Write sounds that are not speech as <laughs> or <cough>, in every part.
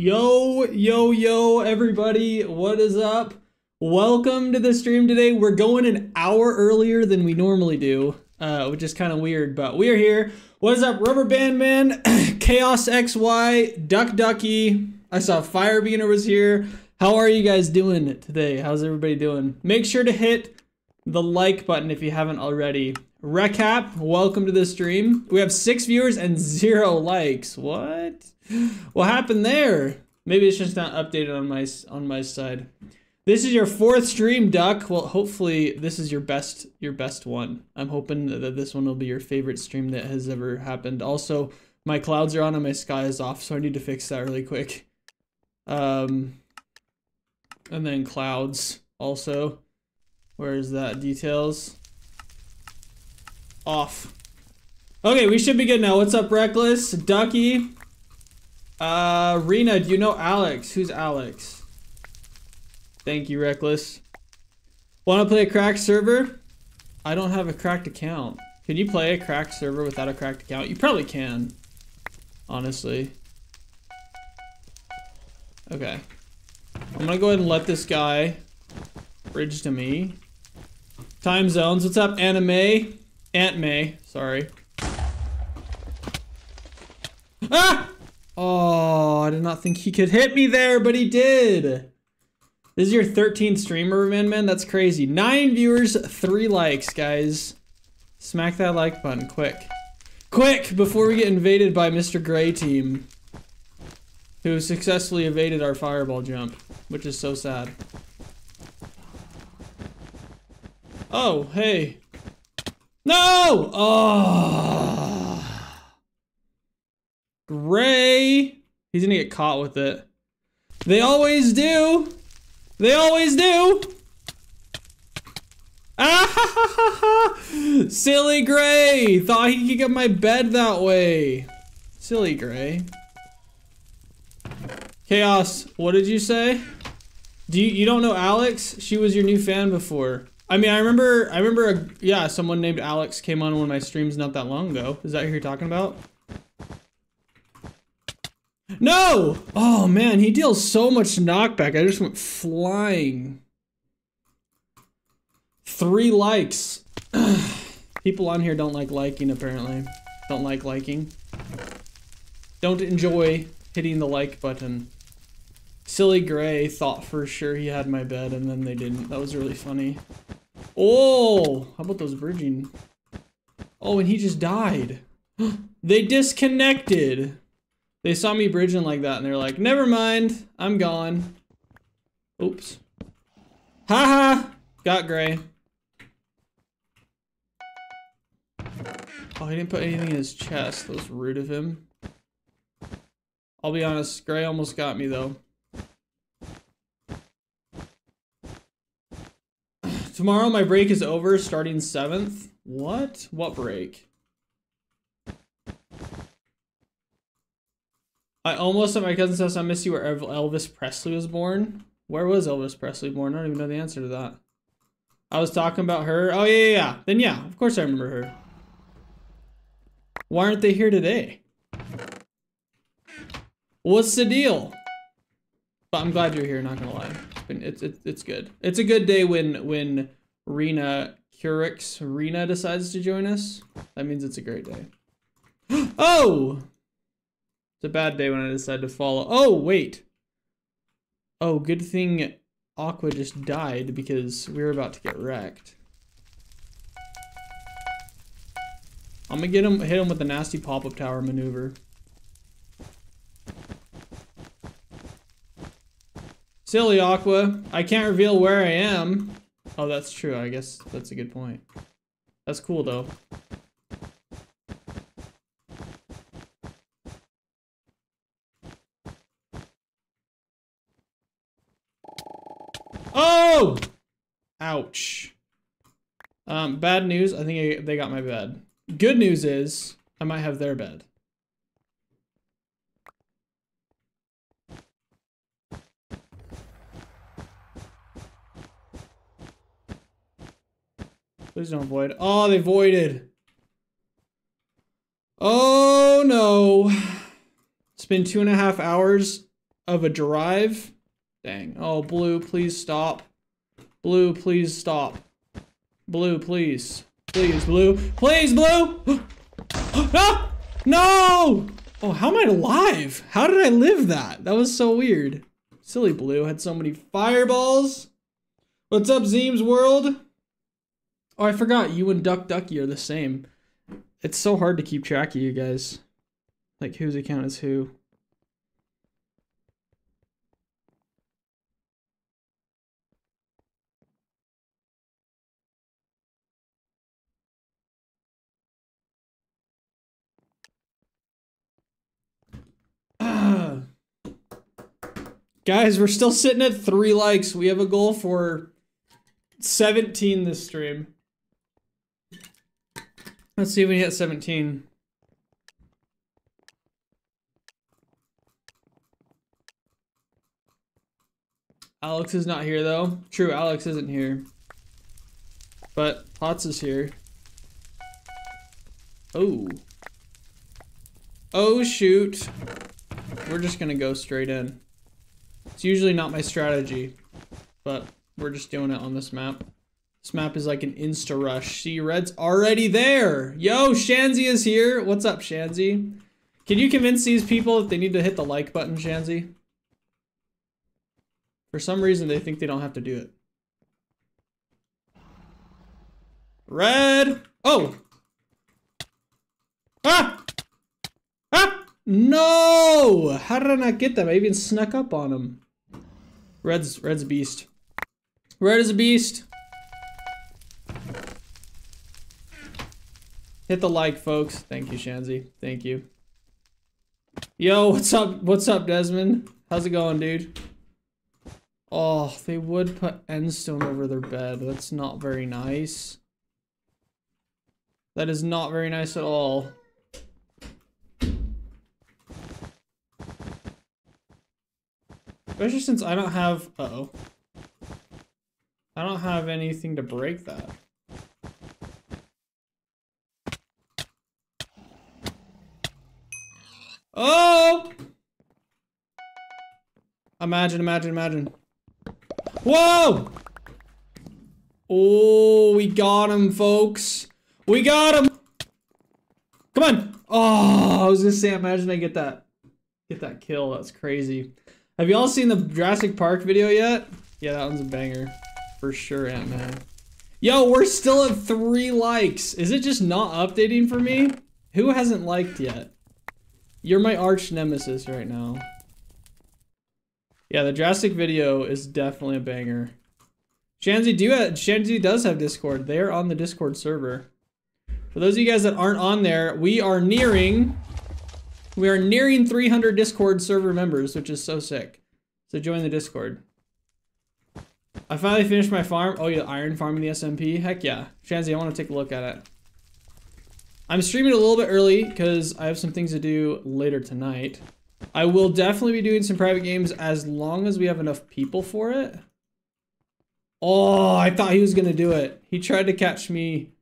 Yo, yo, yo, everybody, what is up? Welcome to the stream today. We're going an hour earlier than we normally do, uh, which is kind of weird, but we are here. What is up, Rubber Band Man, <clears throat> Chaos XY, Duck Ducky? I saw Firebeaner was here. How are you guys doing today? How's everybody doing? Make sure to hit the like button if you haven't already. Recap, welcome to the stream. We have six viewers and zero likes. What? <gasps> What happened there? Maybe it's just not updated on my on my side. This is your fourth stream, Duck. Well, hopefully this is your best your best one. I'm hoping that this one will be your favorite stream that has ever happened. Also, my clouds are on and my sky is off, so I need to fix that really quick. Um, and then clouds also. Where is that? Details. Off. Okay, we should be good now. What's up, Reckless? Ducky? Uh, Rena, do you know Alex? Who's Alex? Thank you, Reckless. Want to play a cracked server? I don't have a cracked account. Can you play a cracked server without a cracked account? You probably can. Honestly. Okay. I'm gonna go ahead and let this guy bridge to me. Time zones. What's up, Anime? Aunt May. Sorry. Ah! Oh, I did not think he could hit me there, but he did. This is your 13th streamer, man, man. That's crazy. Nine viewers, three likes, guys. Smack that like button, quick. Quick, before we get invaded by Mr. Gray Team. Who successfully evaded our fireball jump, which is so sad. Oh, hey. No! Oh. Gray. He's gonna get caught with it. They always do. They always do. Ah, <laughs> Silly Gray. Thought he could get my bed that way. Silly Gray. Chaos, what did you say? Do you, you don't know Alex? She was your new fan before. I mean, I remember, I remember, a, yeah, someone named Alex came on one of my streams not that long ago. Is that who you're talking about? No! Oh man, he deals so much knockback. I just went flying. Three likes. <clears throat> People on here don't like liking, apparently. Don't like liking. Don't enjoy hitting the like button. Silly Gray thought for sure he had my bed, and then they didn't. That was really funny. Oh, how about those bridging? Oh, and he just died. <gasps> they disconnected. They saw me bridging like that, and they're like, never mind, I'm gone. Oops. Haha! -ha! Got Gray. Oh, he didn't put anything in his chest. That was rude of him. I'll be honest, Gray almost got me, though. <sighs> Tomorrow my break is over, starting 7th. What? What break? I almost at my cousin's house. I miss you where Elvis Presley was born. Where was Elvis Presley born? I don't even know the answer to that. I was talking about her. Oh, yeah, yeah, yeah. Then, yeah, of course I remember her. Why aren't they here today? What's the deal? But I'm glad you're here, not gonna lie it's it's it's good. It's a good day when when Rena Curix Rena decides to join us. That means it's a great day. <gasps> oh, it's a bad day when I decide to follow. Oh wait. Oh, good thing Aqua just died because we were about to get wrecked. I'm gonna get him, hit him with the nasty pop-up tower maneuver. Silly Aqua. I can't reveal where I am. Oh, that's true. I guess that's a good point. That's cool, though. Oh! Ouch. Um, bad news. I think I, they got my bed. Good news is I might have their bed. Please don't void. Oh, they voided. Oh, no. It's been two and a half hours of a drive. Dang. Oh, blue, please stop. Blue, please stop. Blue, please. Please, blue. Please, blue! <gasps> ah! No! Oh, how am I alive? How did I live that? That was so weird. Silly blue had so many fireballs. What's up, Zeem's World? Oh, I forgot. You and Duck Ducky are the same. It's so hard to keep track of you guys. Like, whose account is who. Guys, we're still sitting at three likes. We have a goal for 17 this stream. Let's see if we hit 17. Alex is not here though. True, Alex isn't here. But Potts is here. Oh. Oh shoot. We're just gonna go straight in. It's usually not my strategy, but we're just doing it on this map. This map is like an insta rush. See, Red's already there. Yo, Shanzi is here. What's up, Shanzi? Can you convince these people that they need to hit the like button, Shanzi? For some reason, they think they don't have to do it. Red! Oh! Ah! Ah! No! How did I not get them? I even snuck up on him. Red's Red's a beast. Red is a beast. Hit the like, folks. Thank you, Shanzi. Thank you. Yo, what's up? What's up, Desmond? How's it going, dude? Oh, they would put endstone over their bed. That's not very nice. That is not very nice at all. Especially since I don't have... Uh oh I don't have anything to break that. Oh! Imagine, imagine, imagine. Whoa! Oh, we got him, folks. We got him! Come on! Oh, I was gonna say, imagine I get that, get that kill. That's crazy. Have y'all seen the Jurassic Park video yet? Yeah, that one's a banger. For sure, Ant-Man. Yo, we're still at three likes. Is it just not updating for me? Who hasn't liked yet? You're my arch nemesis right now. Yeah, the Jurassic video is definitely a banger. Shanzi do have, Shanzi does have Discord. They are on the Discord server. For those of you guys that aren't on there, we are nearing we are nearing 300 Discord server members, which is so sick. So join the Discord. I finally finished my farm. Oh, yeah, iron farming the SMP. Heck yeah. Shanzi, I want to take a look at it. I'm streaming a little bit early because I have some things to do later tonight. I will definitely be doing some private games as long as we have enough people for it. Oh, I thought he was going to do it. He tried to catch me.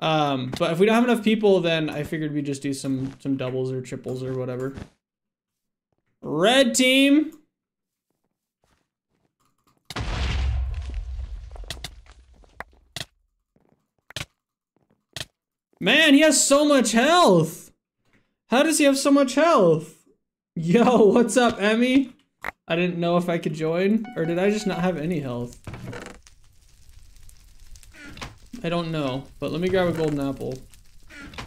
Um, but if we don't have enough people, then I figured we'd just do some, some doubles or triples or whatever. Red team. Man, he has so much health. How does he have so much health? Yo, <laughs> what's up, Emmy? I didn't know if I could join, or did I just not have any health? I don't know, but let me grab a golden apple.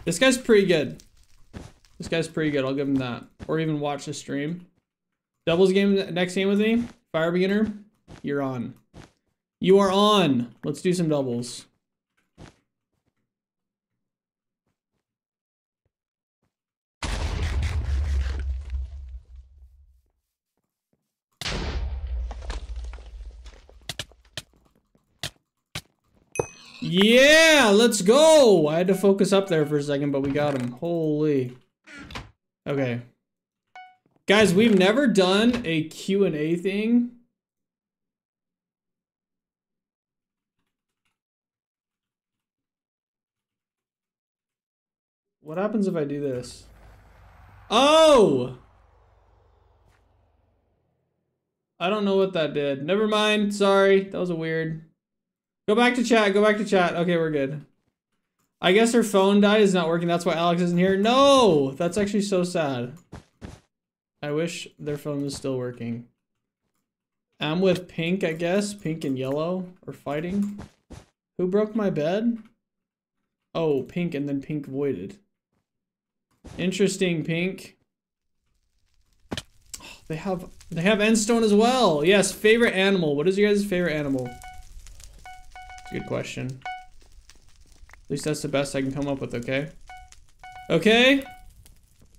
This guy's pretty good. This guy's pretty good, I'll give him that. Or even watch the stream. Doubles game next game with me? Fire beginner? You're on. You are on! Let's do some doubles. Yeah, let's go. I had to focus up there for a second, but we got him. Holy. Okay. Guys, we've never done a Q&A thing. What happens if I do this? Oh! I don't know what that did. Never mind. Sorry. That was a weird. Go back to chat. Go back to chat. Okay, we're good. I guess her phone died. Is not working. That's why Alex isn't here. No! That's actually so sad. I wish their phone was still working. I'm with pink, I guess. Pink and yellow are fighting. Who broke my bed? Oh, pink and then pink voided. Interesting, pink. Oh, they have they have endstone as well. Yes, favorite animal. What is your guys' favorite animal? Good question. At least that's the best I can come up with, okay? Okay?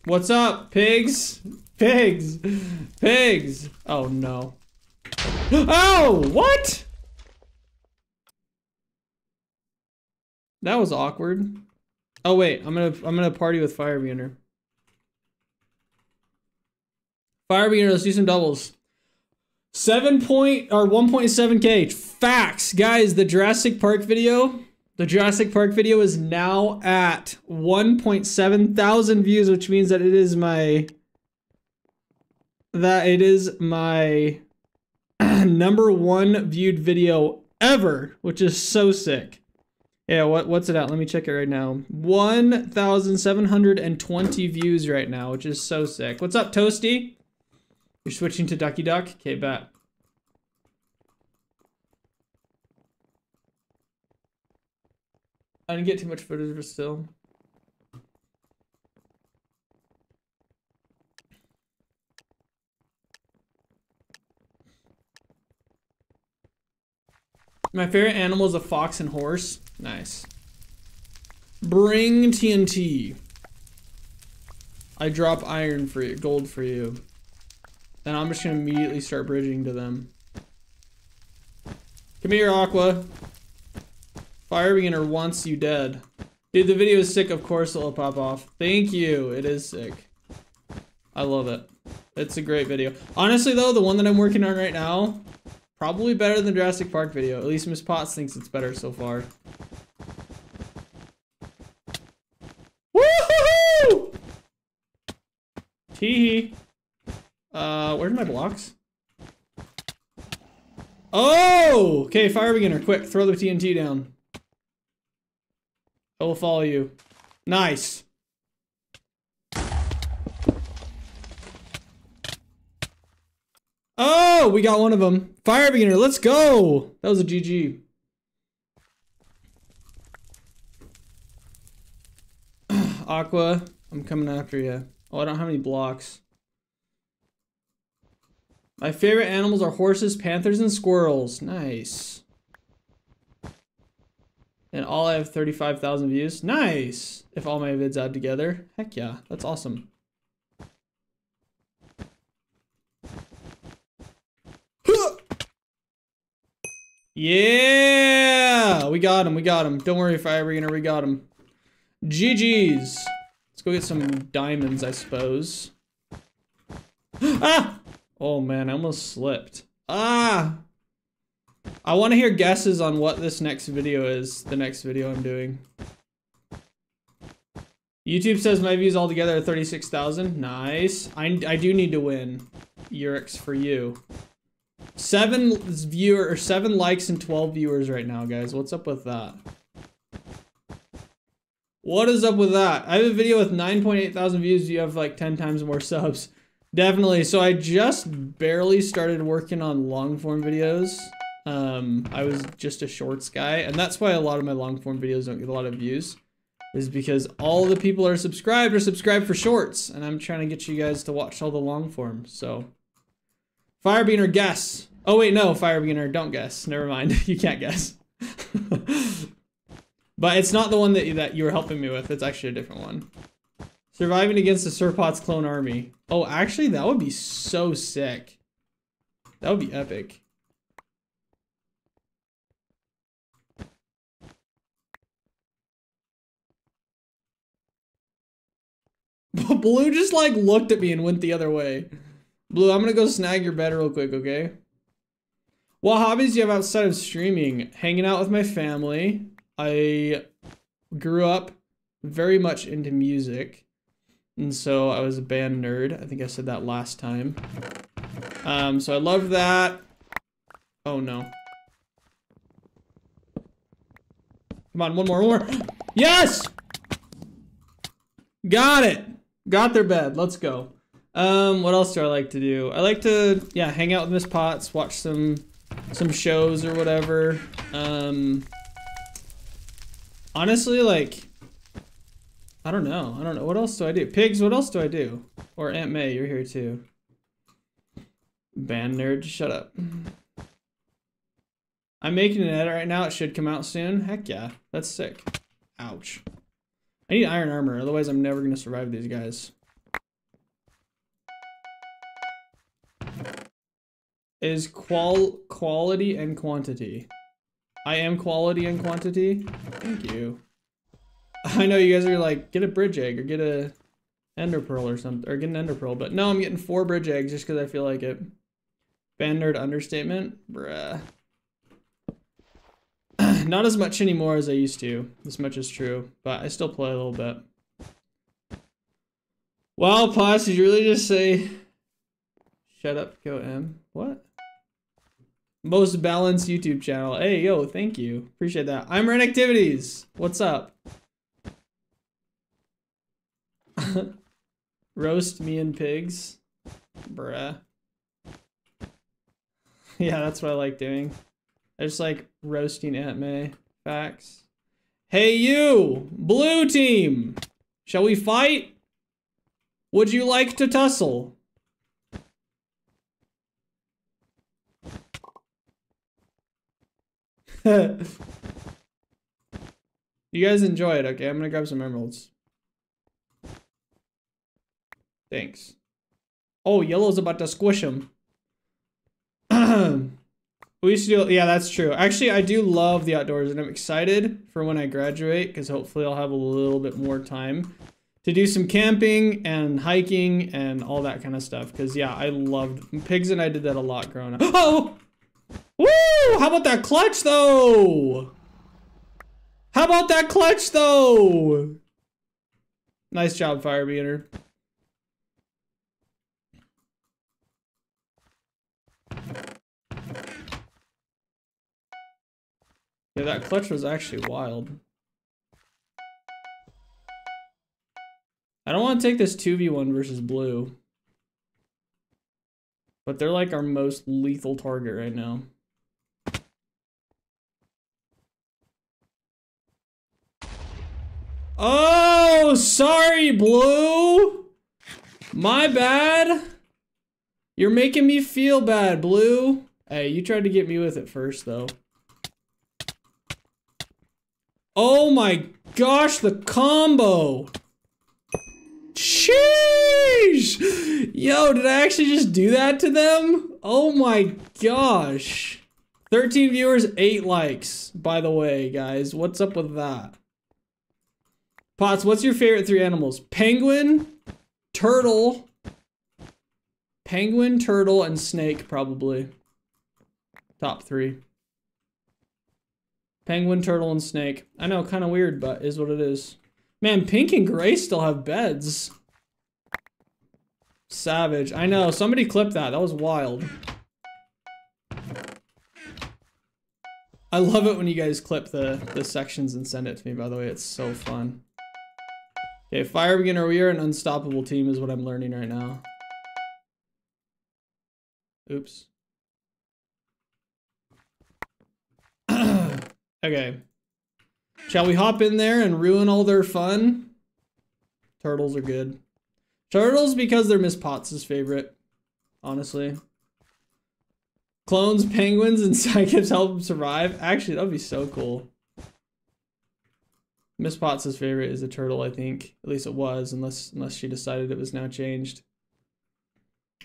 What's up, pigs? Pigs! Pigs! Oh no. <gasps> Oh! What? That was awkward. Oh wait, I'm gonna I'm gonna party with Fire Beginner. Fire Beginner, let's do some doubles. Seven point or 1.7k. Facts, guys. The Jurassic Park video, the Jurassic Park video is now at 1.7 thousand views, which means that it is my that it is my <clears throat> number one viewed video ever, which is so sick. Yeah, what what's it at? Let me check it right now. 1,720 views right now, which is so sick. What's up, Toasty? You're switching to Ducky Duck? Okay, bet. I didn't get too much footage, but still. My favorite animal is a fox and horse. Nice. Bring TNT. I drop iron for you, gold for you. And I'm just gonna immediately start bridging to them. Come here, Aqua. Fire beginner wants you dead. Dude, the video is sick, of course it'll pop off. Thank you, it is sick. I love it. It's a great video. Honestly though, the one that I'm working on right now, Probably better than the Jurassic Park video. At least Miss Potts thinks it's better so far. Woohoo! Teehee. Uh, where's my blocks? Oh! Okay, fire beginner, quick, throw the TNT down. I will follow you. Nice. Oh, we got one of them. Fire beginner, let's go. That was a GG. <clears throat> Aqua, I'm coming after you. Oh, I don't have any blocks. My favorite animals are horses, panthers, and squirrels. Nice. And all I have 35,000 views. Nice! If all my vids add together. Heck yeah, that's awesome. Yeah! We got him, we got him. Don't worry, Fire Beginner, we got him. GG's. Let's go get some diamonds, I suppose. <gasps> ah! Oh man, I almost slipped. Ah! I want to hear guesses on what this next video is, the next video I'm doing. YouTube says my views altogether are 36,000. Nice. I, I do need to win. Urix for you. Seven viewer or seven likes and 12 viewers right now, guys. What's up with that? What is up with that? I have a video with 9.8 thousand views. You have like 10 times more <laughs> subs. Definitely. So I just barely started working on long form videos. Um, I was just a shorts guy, and that's why a lot of my long form videos don't get a lot of views. Is because all the people are subscribed are subscribed for shorts, and I'm trying to get you guys to watch all the long form. So Fire beginner, guess. Oh wait, no, fire beginner, don't guess. Never mind, <laughs> you can't guess. <laughs> but it's not the one that, that you were helping me with. It's actually a different one. Surviving against the SirPotts clone army. Oh, actually, that would be so sick. That would be epic. <laughs> Blue just like looked at me and went the other way. Blue, I'm gonna go snag your bed real quick, okay? What hobbies do you have outside of streaming? Hanging out with my family. I grew up very much into music. And so I was a band nerd. I think I said that last time. Um, so I love that. Oh no. Come on, one more, one more. <laughs> Yes! Got it. Got their bed. Let's go. Um, what else do I like to do? I like to, yeah, hang out with Miss Potts, watch some some shows or whatever. Um, honestly, like, I don't know. I don't know. What else do I do? Pigs, what else do I do? Or Aunt May, you're here too. Band nerd, shut up. I'm making an edit right now. It should come out soon. Heck yeah. That's sick. Ouch. I need iron armor, otherwise I'm never going to survive these guys. Is qual quality and quantity. I am quality and quantity. Thank you. <laughs> I know you guys are like, get a bridge egg or get a ender pearl or something, or get an ender pearl, but no, I'm getting four bridge eggs just because I feel like it. Band nerd understatement? Bruh. <laughs> Not as much anymore as I used to. This much is true, but I still play a little bit. Wow, Potts, did you really just say, shut up, go M? What? Most balanced YouTube channel. Hey, yo, thank you. Appreciate that. I'm Ren Activities. What's up? <laughs> Roast me and pigs. Bruh. <laughs> yeah, that's what I like doing. I just like roasting Aunt May. Facts. Hey you! Blue team! Shall we fight? Would you like to tussle? <laughs> you guys enjoy it, okay? I'm gonna grab some emeralds. Thanks. Oh, yellow's about to squish him. <clears throat> we used to do, yeah, that's true. Actually, I do love the outdoors and I'm excited for when I graduate because hopefully I'll have a little bit more time to do some camping and hiking and all that kind of stuff. Because, yeah, I loved, pigs and I did that a lot growing up. <gasps> Oh! Woo! How about that clutch, though? How about that clutch, though? Nice job, Firebeater. Yeah, that clutch was actually wild. I don't want to take this 2v1 versus blue. But they're like our most lethal target right now. Oh, sorry, Blue. My bad. You're making me feel bad, Blue. Hey, you tried to get me with it first, though. Oh my gosh, the combo. Sheesh! Yo, did I actually just do that to them? Oh my gosh. 13 viewers, 8 likes, by the way, guys. What's up with that? Potts, what's your favorite three animals? Penguin, turtle, penguin, turtle, and snake, probably. Top three. Penguin, turtle, and snake. I know, kind of weird, but is what it is. Man, pink and gray still have beds. Savage. I know, somebody clipped that. That was wild. I love it when you guys clip the, the sections and send it to me, by the way. It's so fun. Okay, Fire Beginner, we are an unstoppable team is what I'm learning right now. Oops. Okay. Shall we hop in there and ruin all their fun? Turtles are good. Turtles because they're Miss Potts' favorite, honestly. Clones, penguins, and <laughs> psychics help them survive. Actually, that'd be so cool. Miss Potts' favorite is a turtle, I think. At least it was, unless unless she decided it was now changed.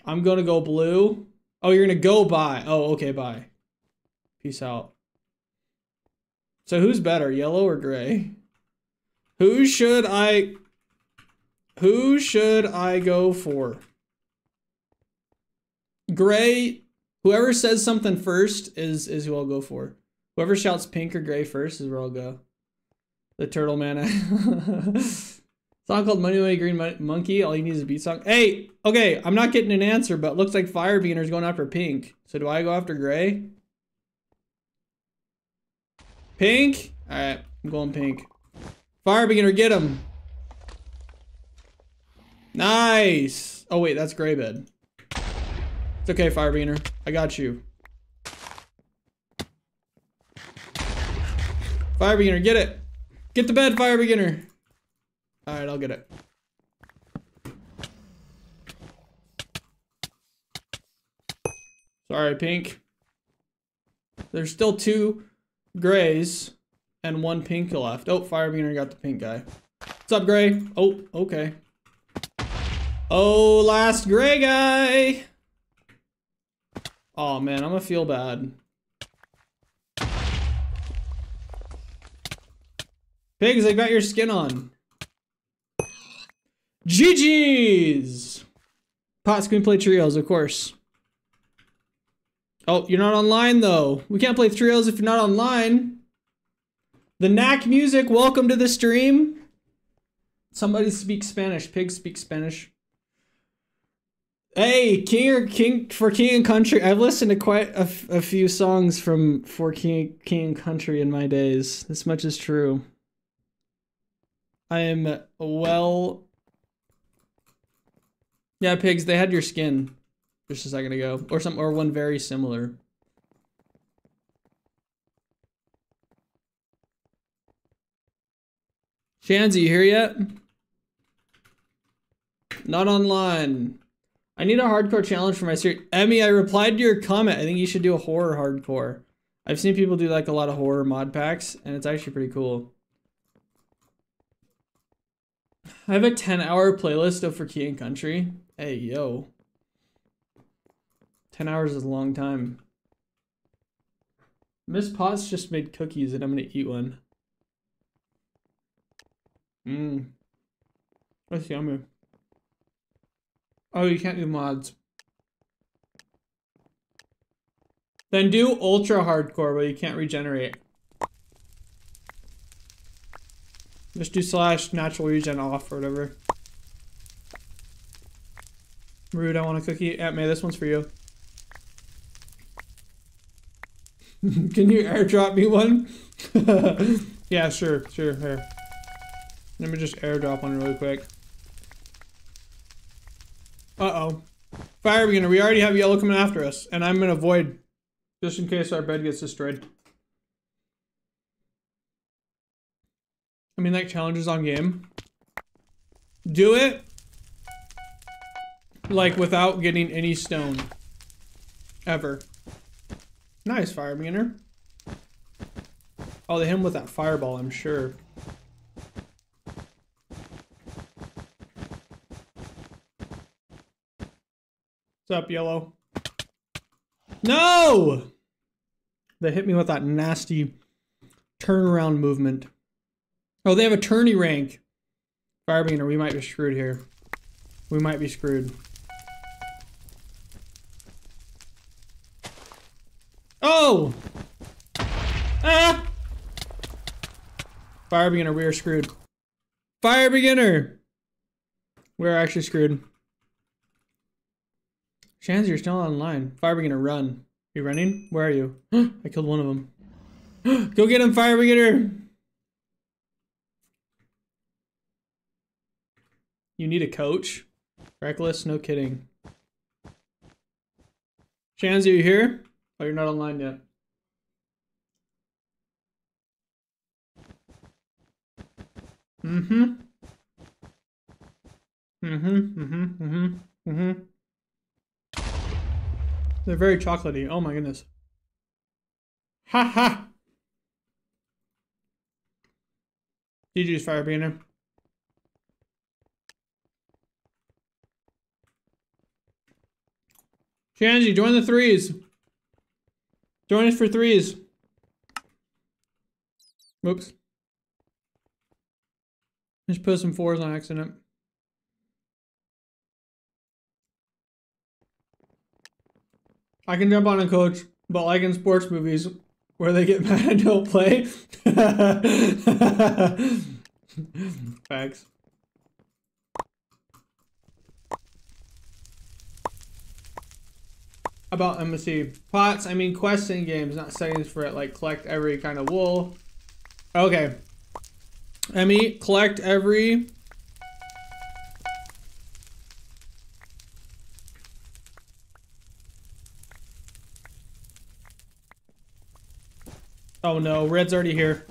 I'm gonna go blue. Oh, you're gonna go by. Oh, okay, bye. Peace out. So who's better, yellow or gray? Who should I... Who should I go for? Gray, whoever says something first is, is who I'll go for. Whoever shouts pink or gray first is where I'll go. The turtle man. <laughs> Song called Money Money Green Mon- Monkey. All you need is a beat song. Hey, okay, I'm not getting an answer, but looks like Fire Beginner's going after Pink. So do I go after Gray? Pink? Alright, I'm going Pink. Fire Beginner, get him. Nice. Oh wait, that's Gray Bed. It's okay, Fire Beginner. I got you. Fire Beginner, get it. Get the bed, Fire Beginner. Alright, I'll get it. Sorry, Pink. There's still two grays and one pink left. Oh, Fire Beginner got the pink guy. What's up, Gray? Oh, okay. Oh, last gray guy. Oh man, I'm gonna feel bad. Pigs, I got your skin on. GG's! Pot screenplay trios, of course. Oh, you're not online though. We can't play trios if you're not online. The Knack Music, welcome to the stream. Somebody speaks Spanish. Pigs speak Spanish. Hey, King or King for King and Country. I've listened to quite a, few songs from for King King and Country in my days. This much is true. I am well. Yeah, pigs. They had your skin just a second ago, or some, or one very similar. Shanzy, you here yet? Not online. I need a hardcore challenge for my series. Emmy, I replied to your comment. I think you should do a horror hardcore. I've seen people do like a lot of horror mod packs, and it's actually pretty cool. I have a 10 hour playlist of for King and Country. Hey, yo. 10 hours is a long time. Miss Potts just made cookies and I'm gonna eat one. Mmm. That's yummy. Oh, you can't do mods. Then do ultra hardcore, but you can't regenerate. Just do slash natural regen off or whatever. Rude, I want a cookie. Aunt May, this one's for you. <laughs> Can you airdrop me one? <laughs> yeah, sure, sure, here. Let me just airdrop one really quick. Uh-oh. Fire beginner, we already have yellow coming after us, and I'm gonna avoid just in case our bed gets destroyed. I mean, like challenges on game. Do it like without getting any stone. Ever. Nice, fire beginner. Oh, they hit him with that fireball, I'm sure. What's up, yellow? No! They hit me with that nasty turnaround movement. Oh, they have a tourney rank. Fire beginner, we might be screwed here. We might be screwed. Ah! Fire beginner, we are screwed. Fire beginner! We're actually screwed. Shanzy, you're still online. Fire beginner, run. You running? Where are you? <gasps> I killed one of them. <gasps> Go get him, fire beginner! You need a coach? Reckless? No kidding. Shanzy, are you here? Oh, you're not online yet. Mm-hmm. Mm-hmm, mm-hmm, mm-hmm, mm-hmm. They're very chocolatey. Oh my goodness. Ha ha! GG's Fire Beginner. Shanji, join the threes. Join us for threes. Whoops. Just put some fours on accident. I can jump on a coach, but like in sports movies where they get <laughs> mad and don't play. <laughs> Facts. About embassy pots. I mean quests in games, not settings for it. Like collect every kind of wool. Okay. Emmy, collect every. Oh no, red's already here.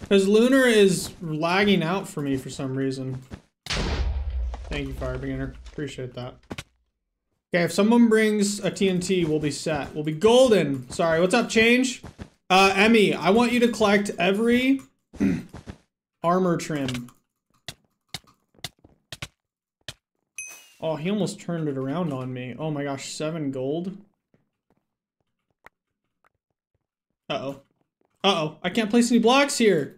Because Lunar is lagging out for me for some reason. Thank you, Fire Beginner. Appreciate that. Okay, if someone brings a TNT, we'll be set. We'll be golden. Sorry, what's up, Change? Uh, Emmy, I want you to collect every <clears throat> armor trim. Oh, he almost turned it around on me. Oh my gosh, seven gold? Uh-oh. Uh-oh, I can't place any blocks here.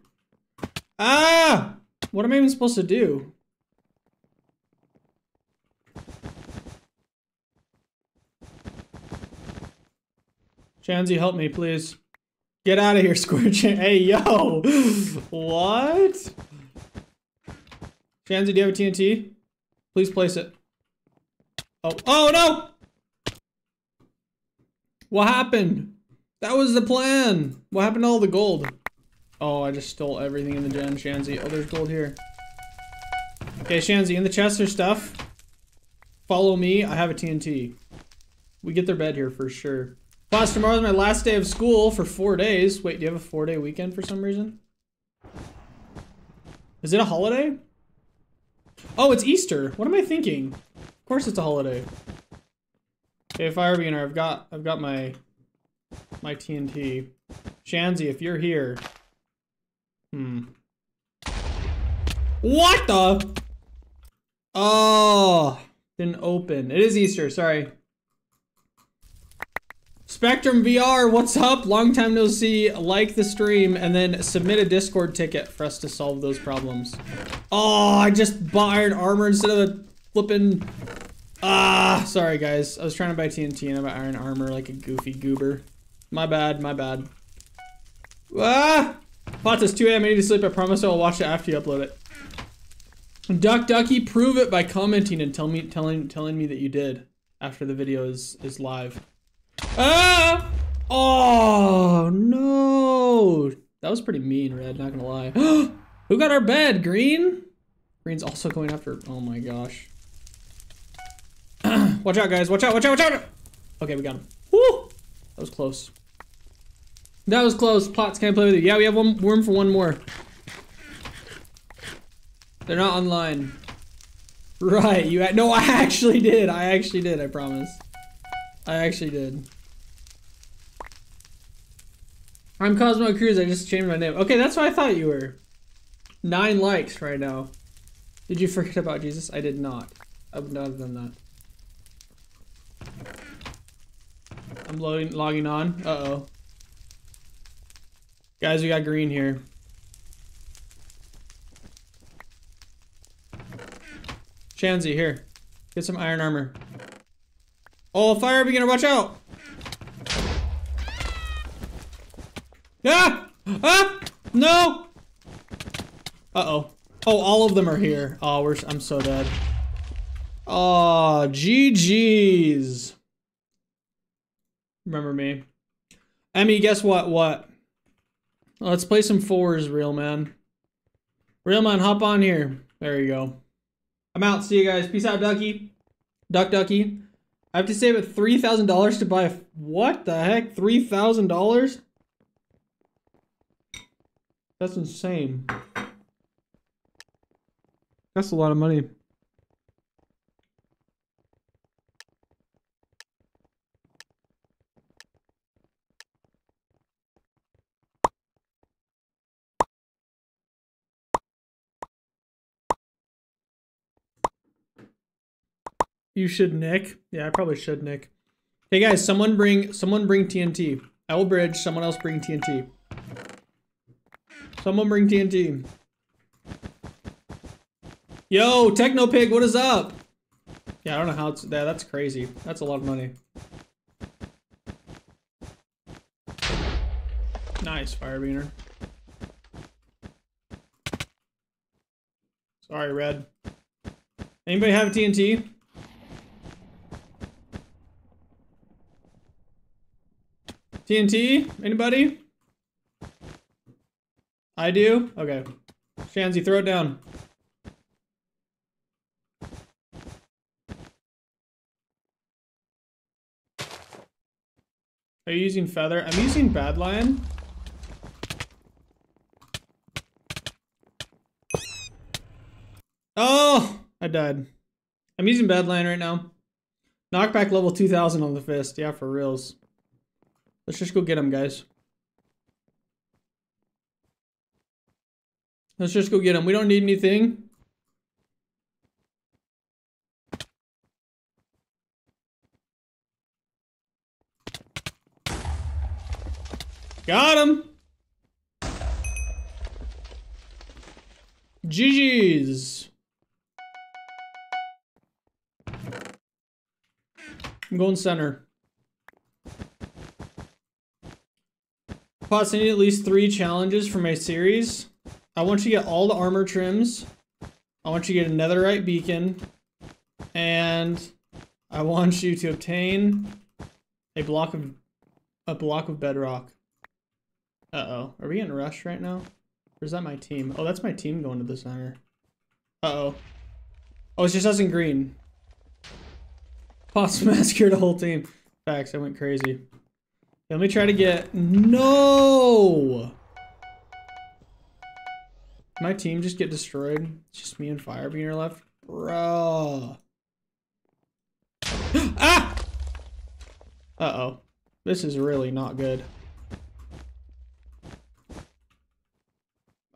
Ah! What am I even supposed to do? Chansey, help me, please. Get out of here, <laughs> Squirt. Hey, yo! what? Chansey, do you have a TNT? Please place it. Oh, oh no! What happened? That was the plan. What happened to all the gold? Oh, I just stole everything in the gen, Shanzi. Oh, there's gold here. Okay, Shanzi, in the chest there's stuff. Follow me. I have a TNT. We get their bed here for sure. Plus, tomorrow's my last day of school for four days. Wait, do you have a four-day weekend for some reason? Is it a holiday? Oh, it's Easter. What am I thinking? Of course it's a holiday. Okay, Fire Beginner, I've got I've got my my TNT. Shanzi, if you're here. Hmm. What the? Oh, didn't open. It is Easter, sorry. Spectrum VR, what's up? Long time no see. Like the stream and then submit a Discord ticket for us to solve those problems. Oh, I just bought iron armor instead of a flipping... Ah, sorry guys. I was trying to buy TNT and I bought iron armor like a goofy goober. My bad, my bad. Ah! It's 2 a.m. I need to sleep. I promise I'll watch it after you upload it. Duck Ducky, prove it by commenting and tell me telling telling me that you did after the video is is live. Ah! Oh no! That was pretty mean, Red, not gonna lie. <gasps> Who got our bed? Green? Green's also going after oh my gosh. <clears throat> watch out guys, watch out, watch out, watch out! Okay, we got him. Woo! That was close. That was close. Plots can't play with you. Yeah, we have one room for one more. They're not online. <laughs> Right, you no, I actually did. I actually did, I promise. I actually did. I'm Cosmo Cruz, I just changed my name. Okay, that's what I thought you were. Nine likes right now. Did you forget about Jesus? I did not. I would not done that. I'm loading, logging on. Uh-oh. Guys, we got green here. Shanzi, here. Get some iron armor. Oh, fire beginner, watch out! Ah! Ah! No! Uh-oh. Oh, all of them are here. Oh, we're, I'm so dead. Oh, GG's. Remember me. Emmy, guess what? What? Let's play some fours, real man. Real man, hop on here. There you go. I'm out. See you guys. Peace out, Ducky. Duck Ducky. I have to save it $3,000 to buy a... What the heck? $3,000? That's insane. That's a lot of money. You should Nick. Yeah, I probably should Nick. Hey guys, someone bring someone bring TNT. I will bridge, someone else bring TNT. Someone bring TNT. Yo, Technopig, what is up? Yeah, I don't know how it's yeah, that's crazy. That's a lot of money. Nice, Firebeaner. Sorry, Red. Anybody have a TNT? TNT? Anybody? I do? Okay. Shanzi, throw it down. Are you using feather? I'm using Badlion. Oh, I died. I'm using Badlion right now. Knockback level 2000 on the fist. Yeah, for reals. Let's just go get him, guys. Let's just go get him. We don't need anything. Got him. GG's. I'm going center. I need at least three challenges for my series. I want you to get all the armor trims. I want you to get a netherite beacon. And I want you to obtain a block of a block of bedrock. Uh-oh. Are we getting rushed right now? Or is that my team? Oh, that's my team going to the center. Uh-oh. Oh, it's just us in green. Possum <laughs> massacred the whole team. Facts, I went crazy. Let me try to get... No! My team just get destroyed. It's just me and Firebeaner left. Bro. <gasps> ah! Uh-oh. This is really not good.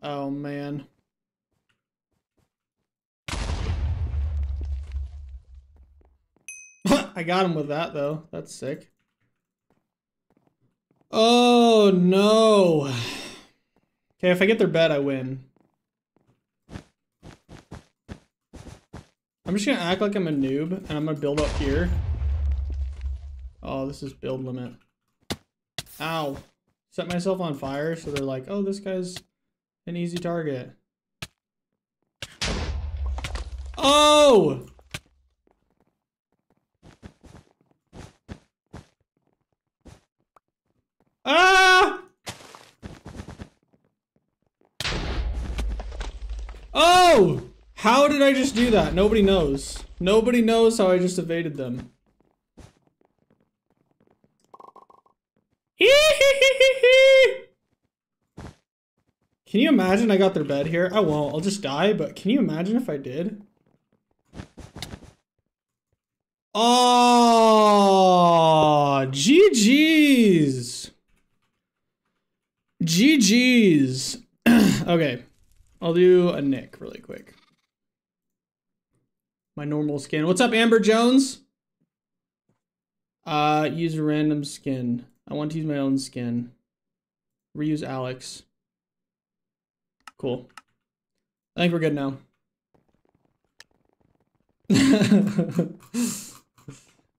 Oh, man. <laughs> I got him with that, though. That's sick. Oh, no. Okay, if I get their bed, I win. I'm just gonna act like I'm a noob, and I'm gonna build up here. Oh, this is build limit. Ow. Set myself on fire, so they're like, oh, this guy's an easy target. Oh! Ah! Oh! How did I just do that? Nobody knows. Nobody knows how I just evaded them. <laughs> Can you imagine I got their bed here? I won't. I'll just die, but can you imagine if I did? Oh, GG's. GG's. <clears throat> okay, I'll do a Nick really quick. My normal skin. What's up, Amber Jones? Uh, use a random skin. I want to use my own skin. Reuse Alex. Cool. I think we're good now. <laughs> that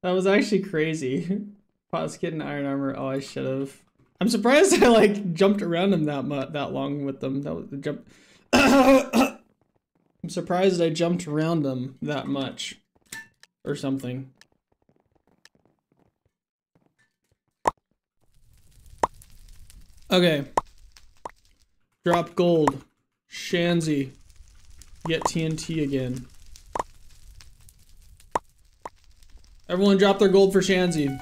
was actually crazy. <laughs> Potts getting iron armor. Oh, I should have. I'm surprised I like jumped around him that much, that long with them. That was the jump. <coughs> I'm surprised I jumped around them that much, or something. Okay. Drop gold. Shanzi. Get TNT again. Everyone drop their gold for Shanzi.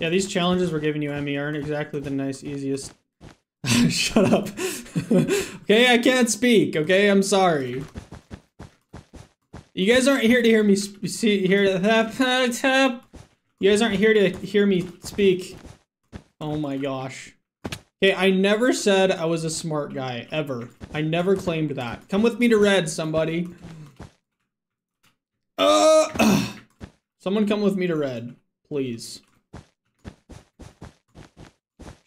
Yeah, these challenges we're giving you, Emmy, aren't exactly the nice, easiest. <laughs> Shut up. <laughs> okay, I can't speak. Okay, I'm sorry. You guys aren't here to hear me see here. To, you guys aren't here to hear me speak. Oh my gosh. Okay, I never said I was a smart guy, ever. I never claimed that. Come with me to red, somebody. Uh, <clears throat> someone come with me to red, please.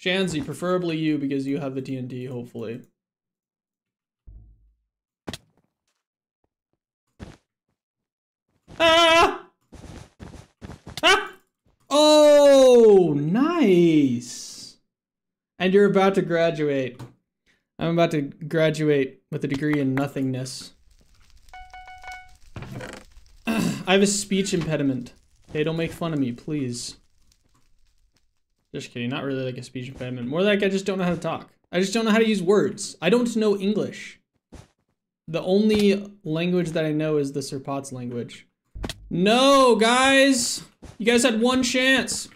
Shanzi, preferably you because you have the TNT, hopefully. Ah! Ah! Oh, nice. And you're about to graduate. I'm about to graduate with a degree in nothingness. <sighs> I have a speech impediment. Hey, don't make fun of me, please. Just kidding, not really like a speech impediment. More like I just don't know how to talk. I just don't know how to use words. I don't know English. The only language that I know is the Sir Potts language. No, guys! You guys had one chance.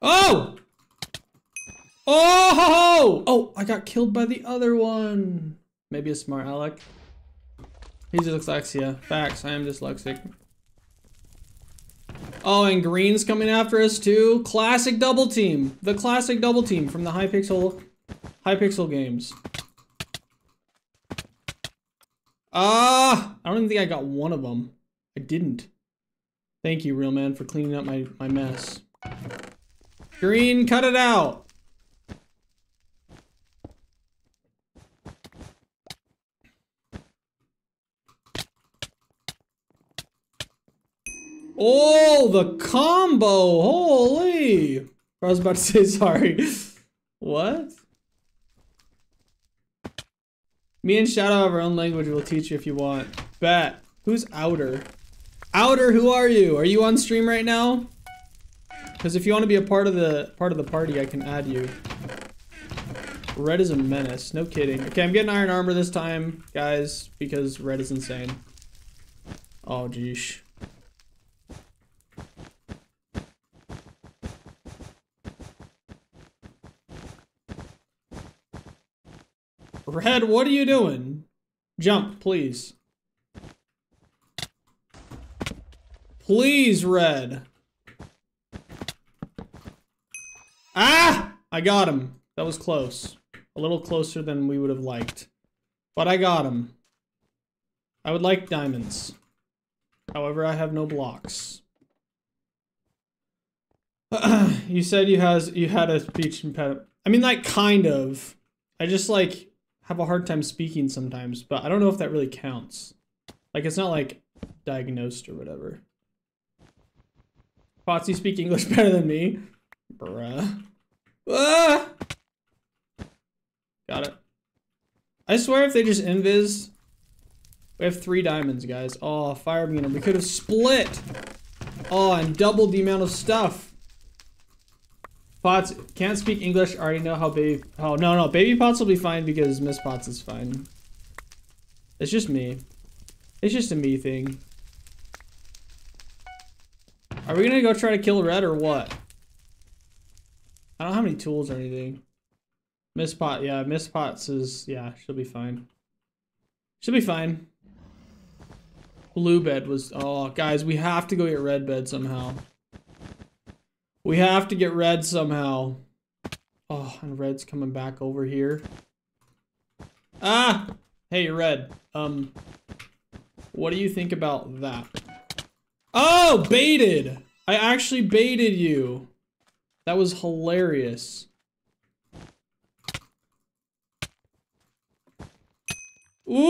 Oh! Oh! Oh, I got killed by the other one. Maybe a smart Alec. He's dyslexia. Facts, I am dyslexic. Oh, and green's coming after us too. Classic double team. The classic double team from the Hypixel Hypixel games. Ah, I don't even think I got one of them. I didn't. Thank you, real man, for cleaning up my, my mess. Green, cut it out. Oh, the combo! Holy! I was about to say <laughs> sorry. what? Me and Shadow have our own language. We'll teach you if you want. Bet. Who's Outer? Outer, who are you? Are you on stream right now? Because if you want to be a part of the part of the party, I can add you. Red is a menace. No kidding. Okay, I'm getting iron armor this time, guys, because red is insane. Oh, geesh. Red, what are you doing? Jump, please. Please, Red. Ah! I got him. That was close. A little closer than we would have liked. But I got him. I would like diamonds. However, I have no blocks. <clears throat> you said you has you had a speech impediment. I mean, like, kind of. I just, like, have a hard time speaking sometimes, but I don't know if that really counts. Like, it's not like diagnosed or whatever. Potsy speak English <laughs> better than me. Bruh. Ah! Got it. I swear if they just invis... We have three diamonds, guys. Oh, fire beam. We could have split. Oh, and doubled the amount of stuff. Potts can't speak English. Already know how baby. Oh no no, baby Potts will be fine because Miss Potts is fine. It's just me. It's just a me thing. Are we gonna go try to kill Red or what? I don't have any tools or anything. Miss Pot, yeah, Miss Potts is, yeah, she'll be fine. She'll be fine. Blue bed was, oh, guys, we have to go get red bed somehow. We have to get red somehow. Oh, and red's coming back over here. Ah! Hey, red. Um, what do you think about that? Oh, baited! I actually baited you. That was hilarious. Ooh!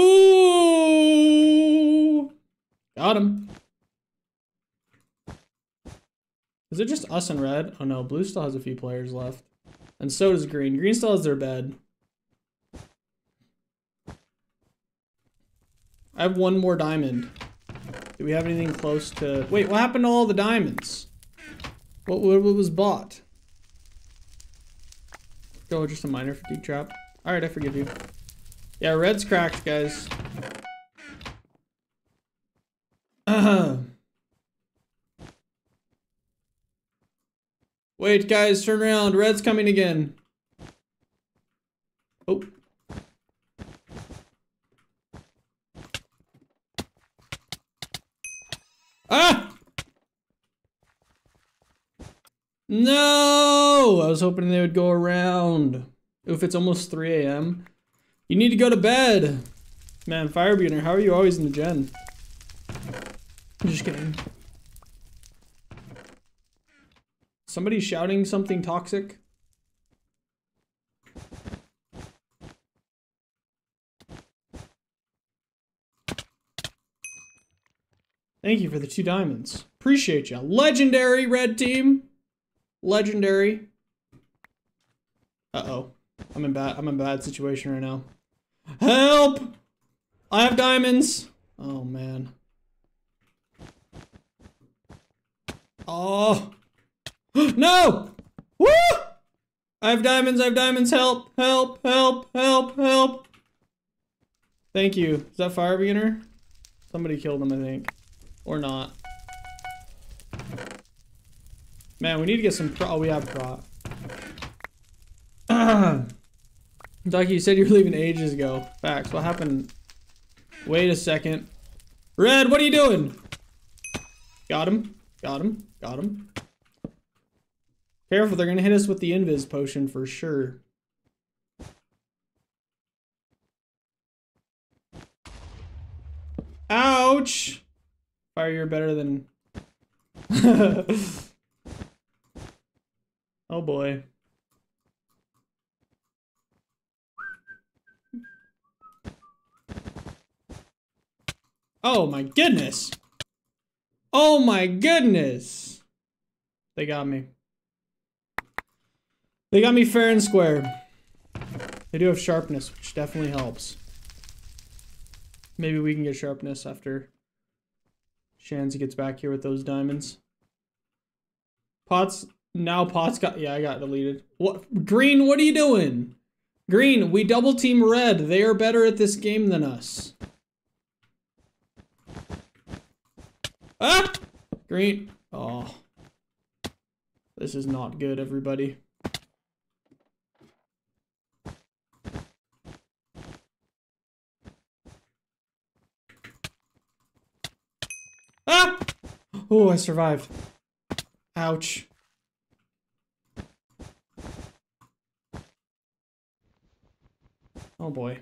Got him. Is it just us and red? Oh no, blue still has a few players left. And so does green. Green still has their bed. I have one more diamond. Do we have anything close to... Wait, what happened to all the diamonds? What, what, what was bought? Oh, just a minor fatigue trap. Alright, I forgive you. Yeah, red's cracked, guys. <clears throat> Wait, guys, turn around. Red's coming again. Oh. Ah! No! I was hoping they would go around. Oof, it's almost 3 a.m. You need to go to bed. Man, Firebeater, how are you always in the gen? I'm just kidding. Somebody shouting something toxic? Thank you for the two diamonds. Appreciate you. Legendary, red team. Legendary. Uh-oh. I'm in bad I'm in bad situation right now. Help! I have diamonds. Oh man. Oh, <gasps> no! Woo! I have diamonds, I have diamonds. Help, help, help, help, help. Thank you. Is that fire beginner? Somebody killed him, I think. Or not. Man, we need to get some pro- oh, we have pro. <clears throat> Ducky, you said you were leaving ages ago. Facts. What happened? Wait a second. Red, what are you doing? Got him. Got him. Got him. Careful, they're gonna hit us with the invis potion for sure. Ouch! Fire, you're better than... <laughs> oh boy. Oh my goodness! Oh my goodness! They got me. They got me fair and square. They do have sharpness, which definitely helps. Maybe we can get sharpness after Shanzi gets back here with those diamonds. Potts, now Potts got, yeah, I got deleted. What, Green, what are you doing? Green, we double team red. They are better at this game than us. Ah! Green. Oh. This is not good, everybody. Ah! Oh, I survived. Ouch. Oh boy.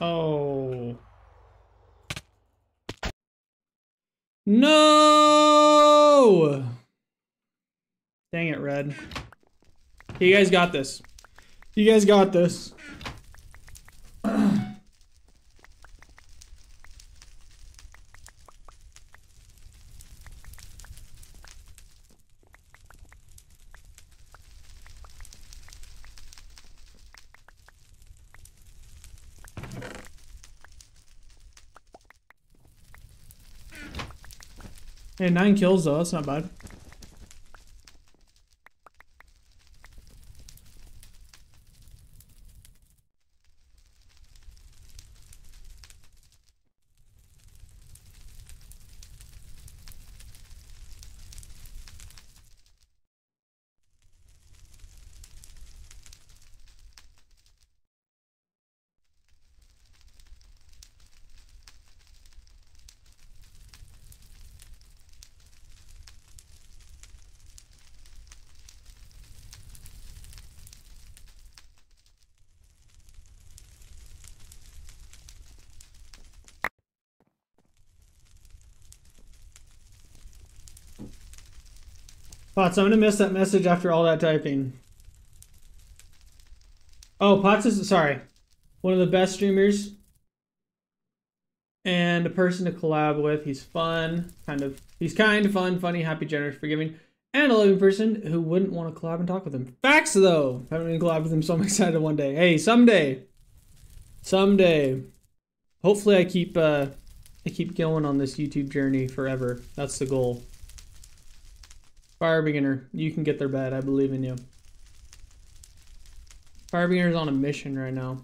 Oh. No! Dang it, Red. You guys got this. You guys got this. Hey, nine kills though, that's not bad. Potts, I'm gonna miss that message after all that typing. Oh, Potts is sorry. One of the best streamers. And a person to collab with. He's fun, kind of he's kind, of fun, funny, happy, generous, forgiving, and a loving person who wouldn't want to collab and talk with him. Facts though. I haven't even collabed with him, so I'm <laughs> excited one day. Hey, someday. Someday. Hopefully I keep uh I keep going on this YouTube journey forever. That's the goal. Fire Beginner, you can get their bed. I believe in you. Fire Beginner's on a mission right now.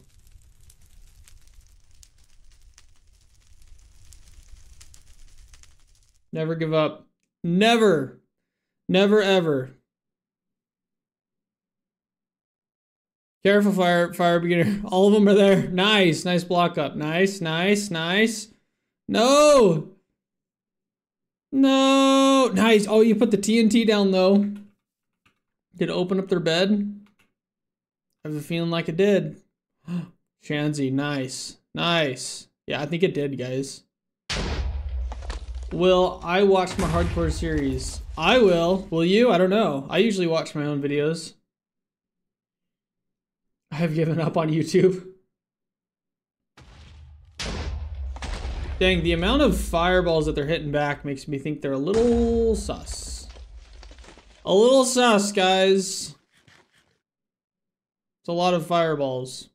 Never give up. Never. Never ever. Careful, fire fire beginner. <laughs> All of them are there. Nice, nice block up. Nice, nice, nice. No. No, nice. Oh, you put the TNT down though. Did it open up their bed? I have a feeling like it did. <gasps> Shanzi, nice. Nice. Yeah, I think it did, guys. Will I watch my hardcore series? I will. Will you? I don't know. I usually watch my own videos. I've given up on YouTube. Dang, the amount of fireballs that they're hitting back makes me think they're a little sus. A little sus, guys. It's a lot of fireballs.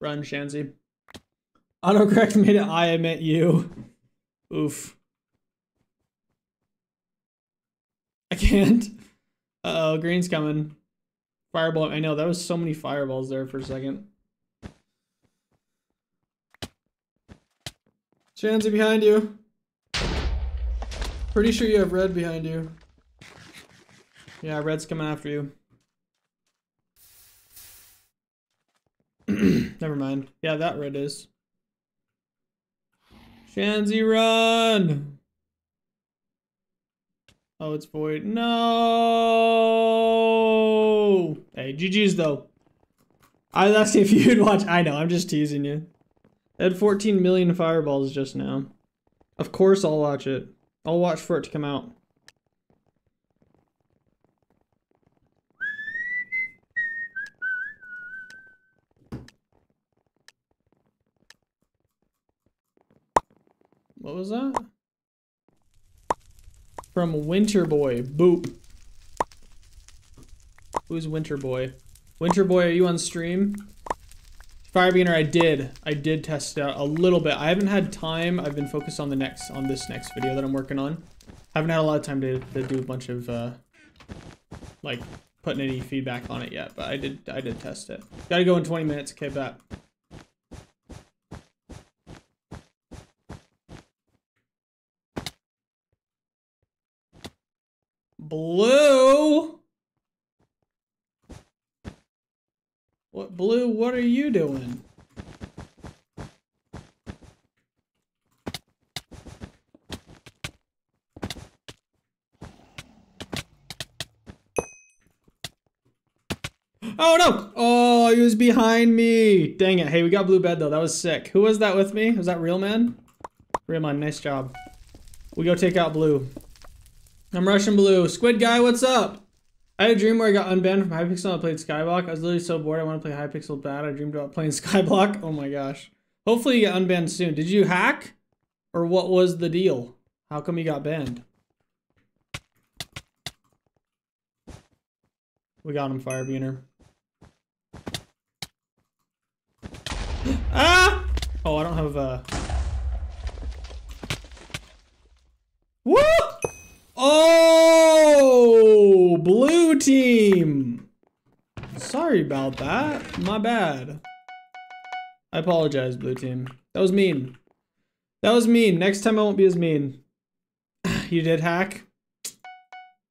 Run, Shanzi. Autocorrect made it I meant you. Oof. I can't. Uh-oh, green's coming. Fireball. I know, that was so many fireballs there for a second. Shanzi behind you. Pretty sure you have red behind you. Yeah, red's coming after you. <clears throat> Never mind. Yeah, that red is. Shanzi, run! Oh, it's void. No! Hey, GG's though. I asking if <laughs> you'd watch. I know, I'm just teasing you. I had 14 million fireballs just now. Of course I'll watch it. I'll watch for it to come out. What was that? From Winter Boy. Boop. Who's Winter Boy? Winter Boy, are you on stream? Firebeaner, I did. I did test out a little bit. I haven't had time. I've been focused on the next, on this next video that I'm working on. I haven't had a lot of time to, to do a bunch of, uh, like, putting any feedback on it yet, but I did, I did test it. Gotta go in 20 minutes. Okay, bet. Blue? What, Blue, what are you doing? Oh no! Oh, he was behind me. Dang it. Hey, we got blue bed though. That was sick. Who was that with me? Was that real man? Real man, nice job. We go take out blue. I'm Russian Blue. Squid Guy, what's up? I had a dream where I got unbanned from Hypixel and I played Skyblock. I was literally so bored I want to play Hypixel bad. I dreamed about playing <laughs> Skyblock. Oh my gosh. Hopefully you get unbanned soon. Did you hack? Or what was the deal? How come you got banned? We got him, Firebeaner. <gasps> ah! Oh, I don't have, uh... Woo! Oh, blue team. Sorry about that. My bad. I apologize, blue team. That was mean. That was mean. Next time I won't be as mean. <sighs> you did hack?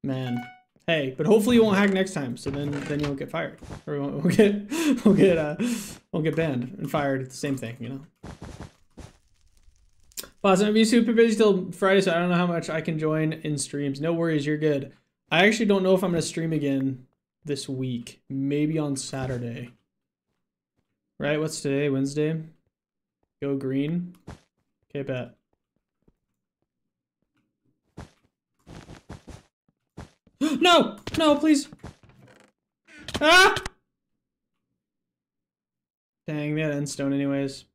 Man. Hey, but hopefully you won't hack next time, so then then you won't get fired. Or won't, <laughs> we'll get we'll get uh won't get banned and fired. It's the same thing, you know. Boss, I'm gonna be super busy till Friday, so I don't know how much I can join in streams. No worries, you're good. I actually don't know if I'm gonna stream again this week. Maybe on Saturday. Right? What's today? Wednesday? Go green. Okay, bet. <gasps> no! No, please! Ah! Dang, we had endstone anyways.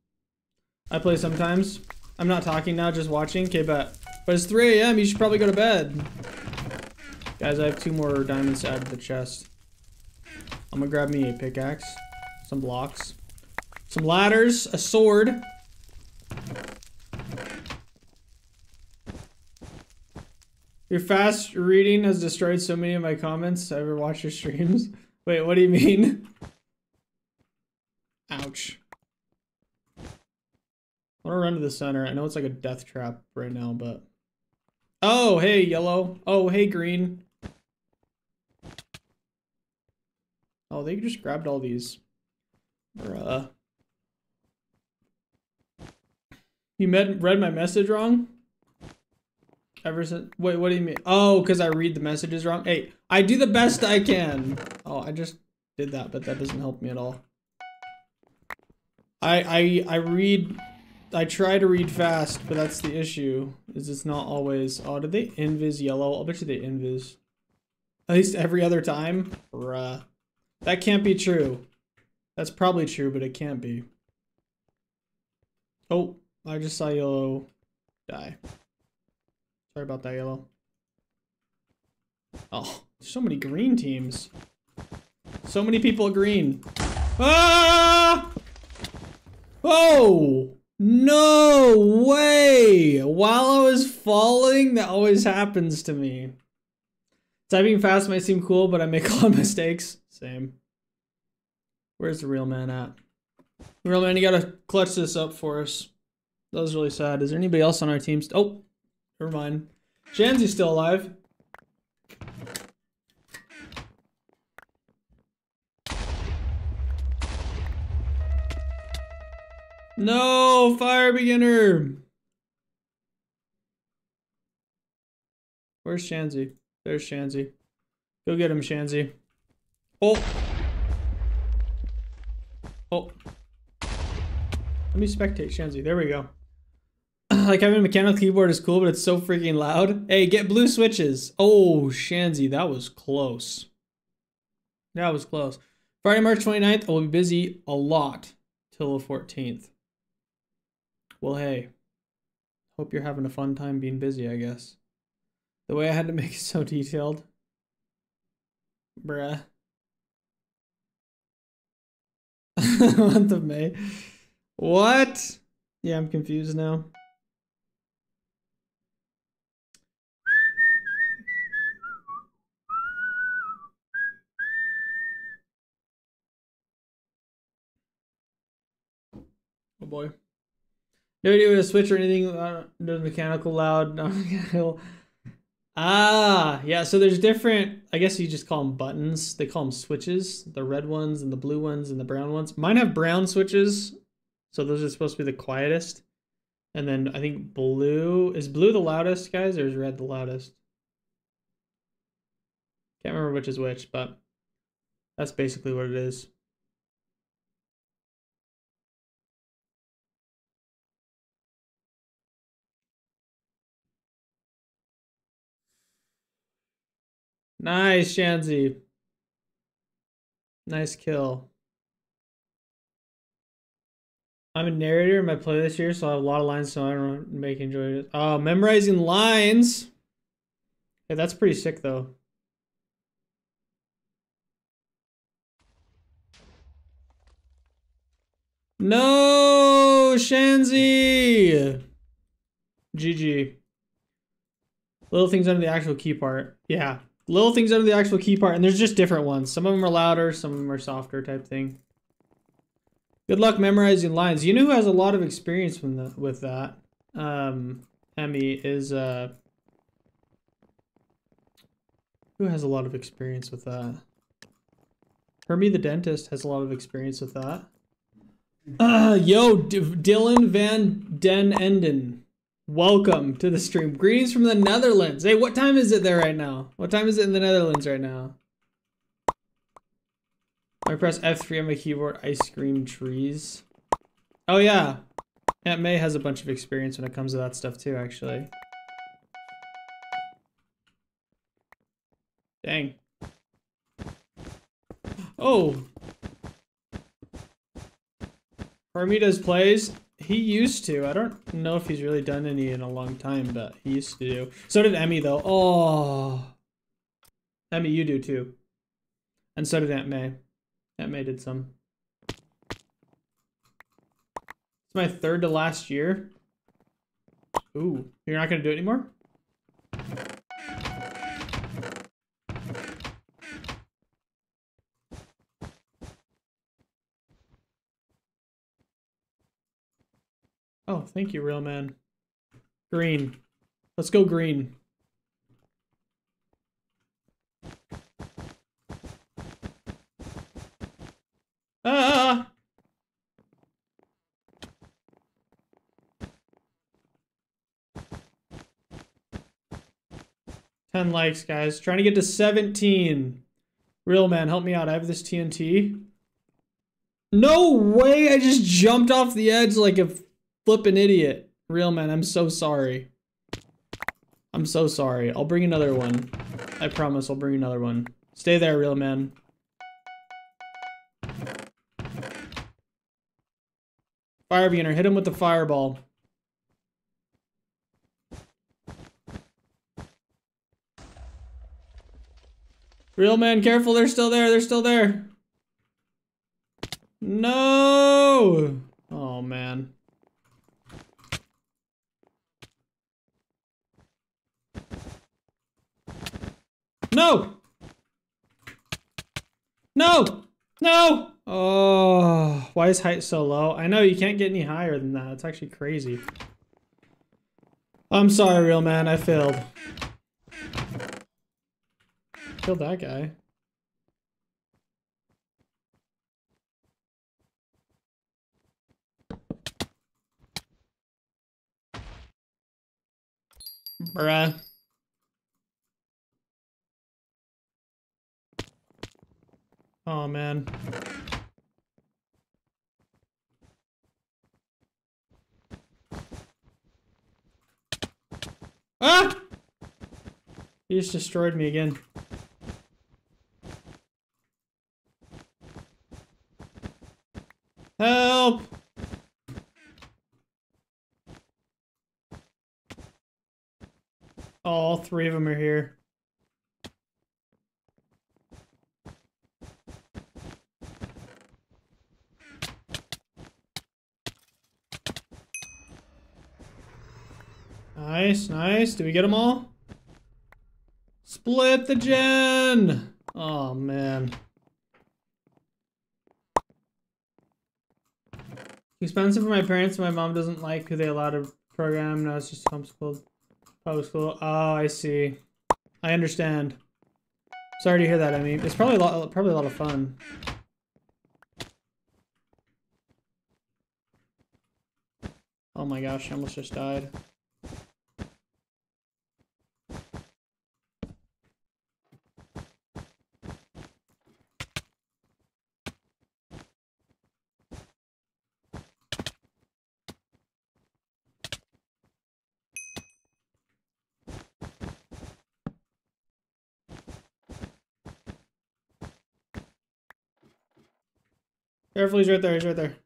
I play sometimes. I'm not talking now, just watching. Okay, bet. But it's 3 a.m. You should probably go to bed. Guys, I have two more diamonds to add to the chest. I'm gonna grab me a pickaxe, some blocks, some ladders, a sword. Your fast reading has destroyed so many of my comments. I ever watched your streams? <laughs> Wait, what do you mean? Ouch. I want to run to the center. I know it's like a death trap right now, but... Oh, hey, yellow. Oh, hey, green. Oh, they just grabbed all these. Bruh. You med read my message wrong? Ever since... Wait, what do you mean? Oh, because I read the messages wrong? Hey, I do the best I can. Oh, I just did that, but that doesn't help me at all. I, I, I read I try to read fast, but that's the issue. Is it's not always. Oh, did they invis yellow? I'll bet you they invis. At least every other time? Bruh. That can't be true. That's probably true, but it can't be. Oh, I just saw yellow die. Sorry about that, yellow. Oh, so many green teams. So many people green. Ah! Oh! No way! While I was falling, that always happens to me. Typing fast might seem cool, but I make <laughs> a lot of mistakes. Same. Where's the real man at? Real man, you gotta clutch this up for us. That was really sad. Is there anybody else on our team? Oh, never mind. Shanzy's still alive. No, fire beginner. Where's Shanzy? There's Shanzy. Go get him, Shanzy. Oh. Oh. Let me spectate Shanzy. There we go. <clears throat> like having a mechanical keyboard is cool, but it's so freaking loud. Hey, get blue switches. Oh, Shanzy, that was close. That was close. Friday, March 29th, I will be busy a lot till the 14th. Well, hey, hope you're having a fun time being busy, I guess. The way I had to make it so detailed. Bruh. <laughs> Month of May. What? Yeah, I'm confused now. Oh boy. No idea with a switch or anything. Uh, no mechanical loud. No <laughs> mechanical. Ah, yeah. So there's different. I guess you just call them buttons. They call them switches. The red ones and the blue ones and the brown ones. Mine have brown switches, so those are supposed to be the quietest. And then I think blue is blue the loudest, guys, or is red the loudest? Can't remember which is which, but that's basically what it is. Nice, Shanzi. Nice kill. I'm a narrator in my playlist here, so I have a lot of lines, so I don't make enjoy it. Oh, memorizing lines. Yeah, that's pretty sick, though. No, Shanzi. GG. Little things under the actual key part. Yeah, little things under the actual key part, and there's just different ones. Some of them are louder, some of them are softer type thing. Good luck memorizing lines. You know who has a lot of experience with, the, with that? Um, Emmy is, uh... Who has a lot of experience with that? Hermie the dentist has a lot of experience with that. Uh, yo, D Dylan Van Den Enden. Welcome to the stream. Greetings from the Netherlands. Hey, what time is it there right now? What time is it in the Netherlands right now? I press F3 on my keyboard. Ice cream trees. Oh yeah. Aunt May has a bunch of experience when it comes to that stuff too, actually. Dang. Oh. Armidas plays. He used to. I don't know if he's really done any in a long time, but he used to do. So did Emmy, though. Oh. Emmy, you do too. And so did Aunt May. Aunt May did some. It's my third to last year. Ooh, you're not going to do it anymore? Oh, thank you, real man. Green. Let's go green. Ah! 10 likes, guys. Trying to get to 17. Real man, help me out. I have this TNT. No way! I just jumped off the edge like a flippin' idiot. Real man, I'm so sorry. I'm so sorry. I'll bring another one. I promise I'll bring another one. Stay there, real man. Fire beginner, hit him with the fireball. Real man, careful, they're still there, they're still there. No! Oh, man. No! No! No! Oh, why is height so low? I know you can't get any higher than that. It's actually crazy. I'm sorry, real man. I failed. Killed that guy. Bruh. Oh man. Ah! He just destroyed me again. Help! Oh, all three of them are here. Nice, nice. Do we get them all? Split the gen! Oh, man. Expensive for my parents. My mom doesn't like who they allow to program. Now it's just homeschooled. Public school. Oh, I see. I understand. Sorry to hear that, I mean. It's probably a lot, probably a lot of fun. Oh my gosh, I almost just died. Careful, he's right there, he's right there.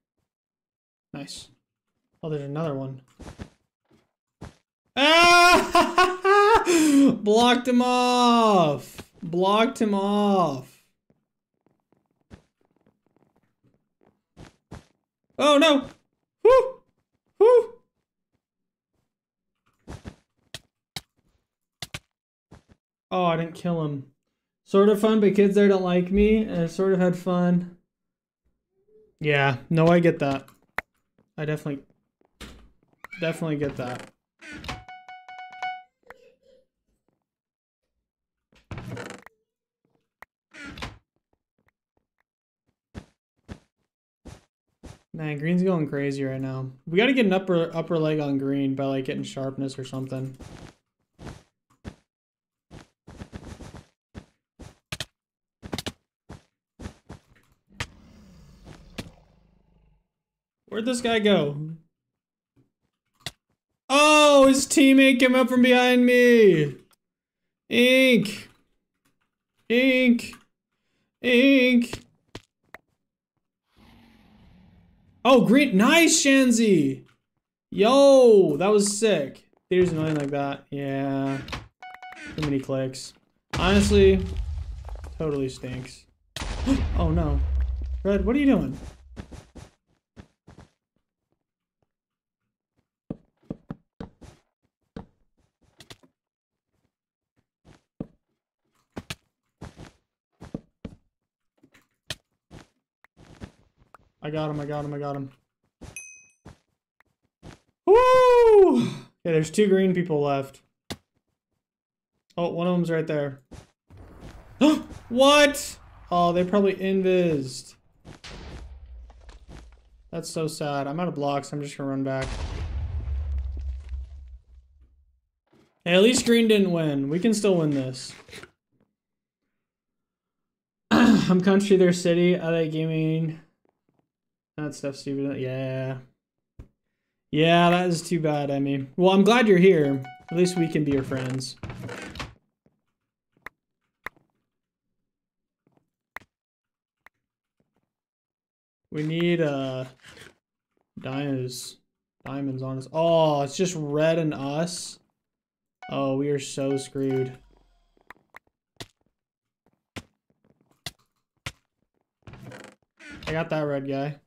Nice. Oh, there's another one. Ah! <laughs> Blocked him off! Blocked him off. Oh no! Whoo! Whoo! Oh, I didn't kill him. Sort of fun, but kids there don't like me, and I sort of had fun. Yeah, no, I get that. I definitely, definitely get that. Man, green's going crazy right now. We gotta get an upper upper leg on green by like getting sharpness or something. Where'd this guy go? Oh, his teammate came up from behind me. Ink. Ink. Ink. Oh, green. Nice, Shanzi. Yo, that was sick. There's nothing like that. Yeah. Too many clicks. Honestly, totally stinks. <gasps> oh no. Red, what are you doing? I got him, I got him, I got him. Woo! Okay, there's two green people left. Oh, one of them's right there. <gasps> what? Oh, they probably invised. That's so sad. I'm out of blocks. I'm just gonna run back. Hey, at least green didn't win. We can still win this. <clears throat> I'm country, their city. I like gaming. That stuff stupid. Yeah. Yeah, that is too bad, Emmy. Well, I'm glad you're here. At least we can be your friends. We need, uh, diamonds, diamonds on us. Oh, it's just red and us. Oh, we are so screwed. I got that red guy.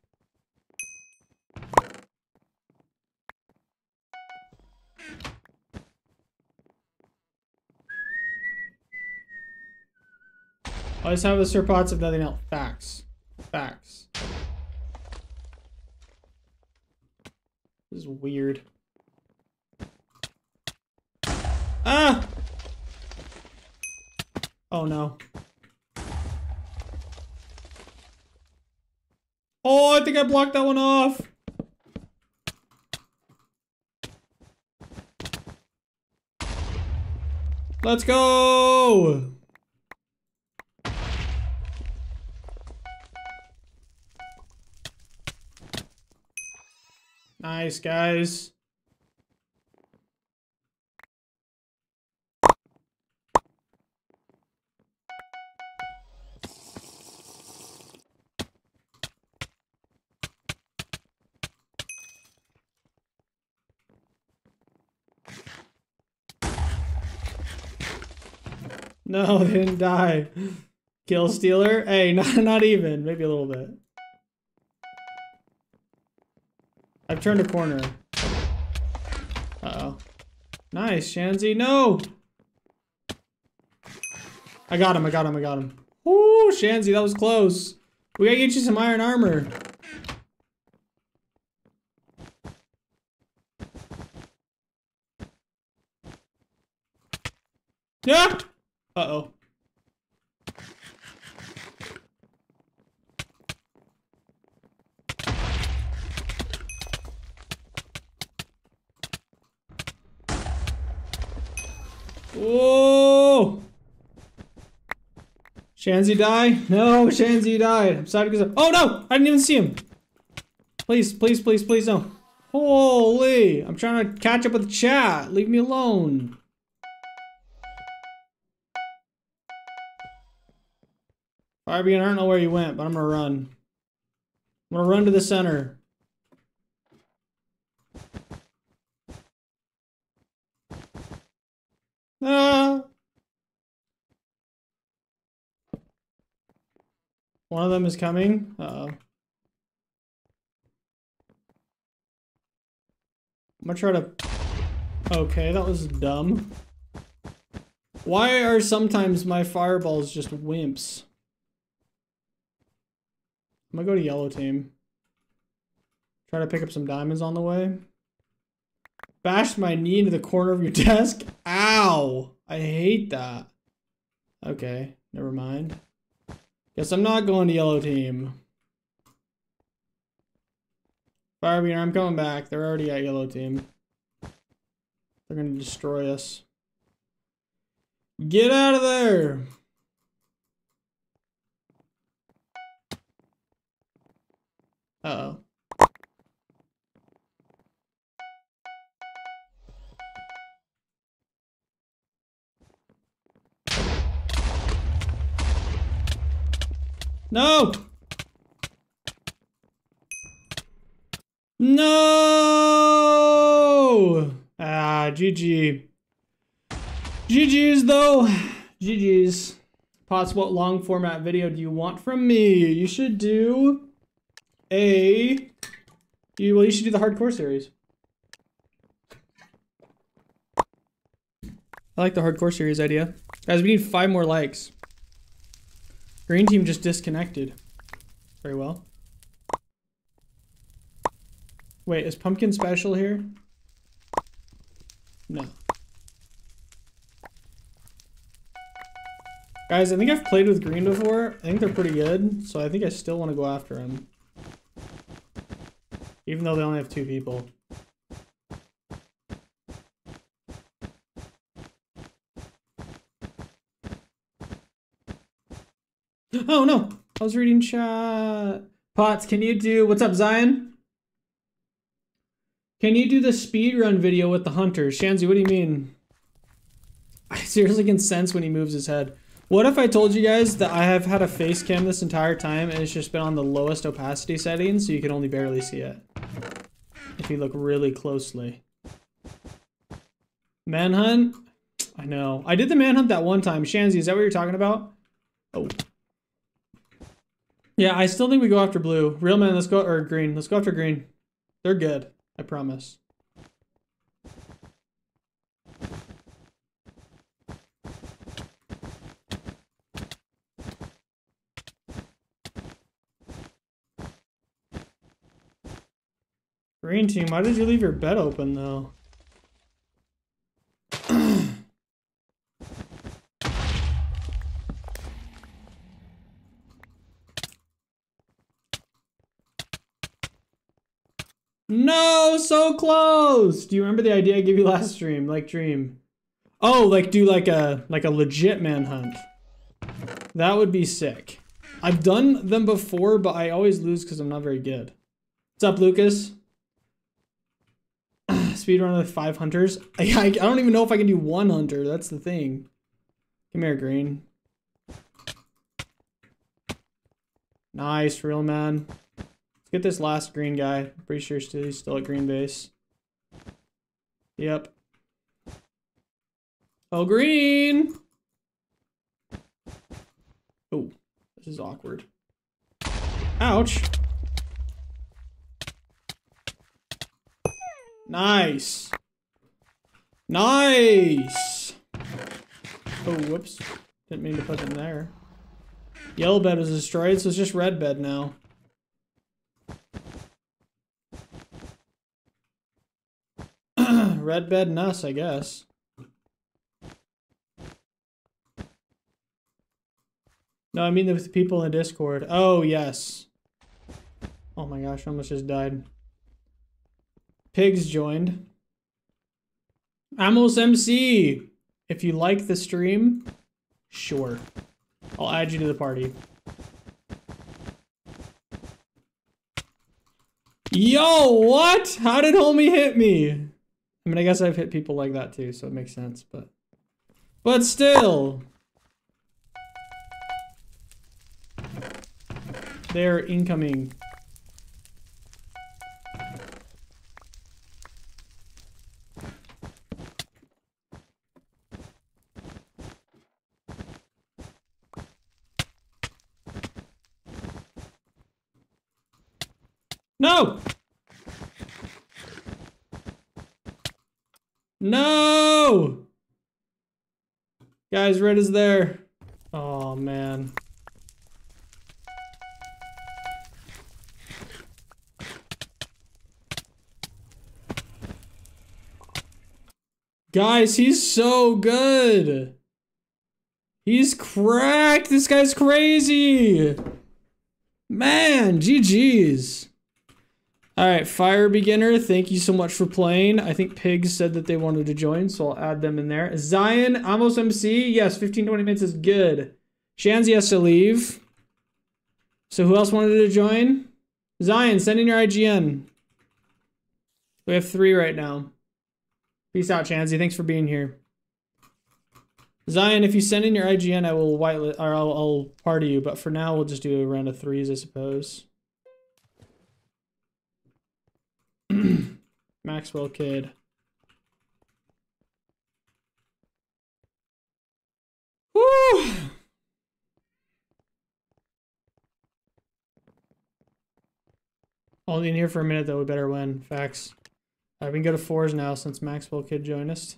I just have the SirPotts if nothing else. Facts. Facts. This is weird. Ah! Oh no. Oh, I think I blocked that one off. Let's go! Nice, guys. No, <laughs> they didn't die. Kill stealer? Hey, <laughs> not, not even. Maybe a little bit. I've turned a corner. Uh-oh. Nice, Shanzi. No! I got him, I got him, I got him. Ooh, Shanzi, that was close. We gotta get you some iron armor. Yeah! Uh-oh. Whoa! Shanzi die? No, Shanzi died. I'm sorry because Oh no! I didn't even see him. Please, please, please, please no. Holy! I'm trying to catch up with the chat. Leave me alone. Fabian, I don't know where you went, but I'm gonna run. I'm gonna run to the center. Ah! One of them is coming. Uh. I'm gonna try to... Okay, that was dumb. Why are sometimes my fireballs just wimps? I'm gonna go to yellow team. Try to pick up some diamonds on the way. Bashed my knee into the corner of your desk. Ow! I hate that. Okay, never mind. Guess I'm not going to yellow team. Firebeater, I'm coming back. They're already at yellow team. They're gonna destroy us. Get out of there! Uh oh No! No! Ah, GG. GG's though. GG's. Potts, what long format video do you want from me? You should do a... You, well, you should do the hardcore series. I like the hardcore series idea. Guys, we need five more likes. Green team just disconnected. Very well. Wait, is Pumpkin special here? No. Guys, I think I've played with green before. I think they're pretty good, so I think I still want to go after them. Even though they only have two people. Oh no! I was reading chat. Potts, can you do what's up, Zion? Can you do the speed run video with the hunters? Shanzi, what do you mean? I seriously can sense when he moves his head. What if I told you guys that I have had a face cam this entire time and it's just been on the lowest opacity setting so you can only barely see it? If you look really closely. Manhunt? I know. I did the manhunt that one time. Shanzi, is that what you're talking about? Oh. Yeah, I still think we go after blue. Real men, let's go or green. Let's go after green. They're good. I promise. Green team, why did you leave your bed open though? So close. Do you remember the idea I gave you last stream? Like dream. Oh, like do like a like a legit manhunt. That would be sick. I've done them before, but I always lose because I'm not very good. What's up, Lucas? <clears throat> Speedrun with five hunters. I, <laughs> I, I don't even know if I can do one hunter. That's the thing. Come here, Green. Nice, real man. Get this last green guy. Pretty sure he's still at green base. Yep. Oh, green! Oh, this is awkward. Ouch. Nice. Nice. Oh, whoops. Didn't mean to put them there. Yellow bed was destroyed, so it's just red bed now. Red bed and us, I guess. No, I mean the people in Discord. Oh, yes. Oh my gosh, I almost just died. Pigs joined. Amos MC! If you like the stream, sure. I'll add you to the party. Yo, what? How did homie hit me? I mean, I guess I've hit people like that too, so it makes sense, but... But still! They're incoming. No! No! Guys, red is there. Oh, man. Guys, he's so good. He's cracked. This guy's crazy. Man, GG's. All right, Fire Beginner, thank you so much for playing. I think Pigs said that they wanted to join, so I'll add them in there. Zion, Amos MC, yes, 15, 20 minutes is good. Shanzi has to leave. So who else wanted to join? Zion, send in your IGN. We have three right now. Peace out, Shanzi. Thanks for being here. Zion, if you send in your IGN, I will whitelist or I'll, I'll party you. But for now, we'll just do a round of threes, I suppose. Maxwell kid. Woo! Only in here for a minute though, we better win. Facts. I've been go to fours now since Maxwell kid joined us.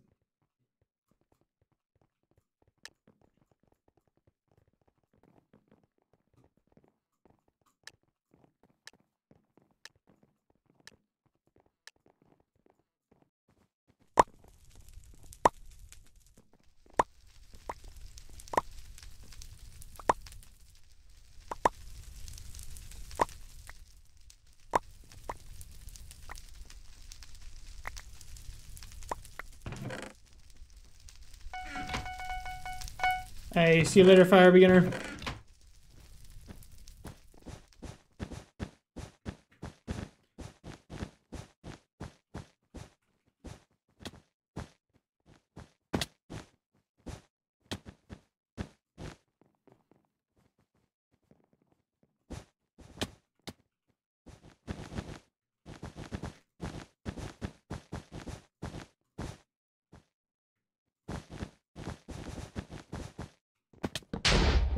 See you later, fire beginner.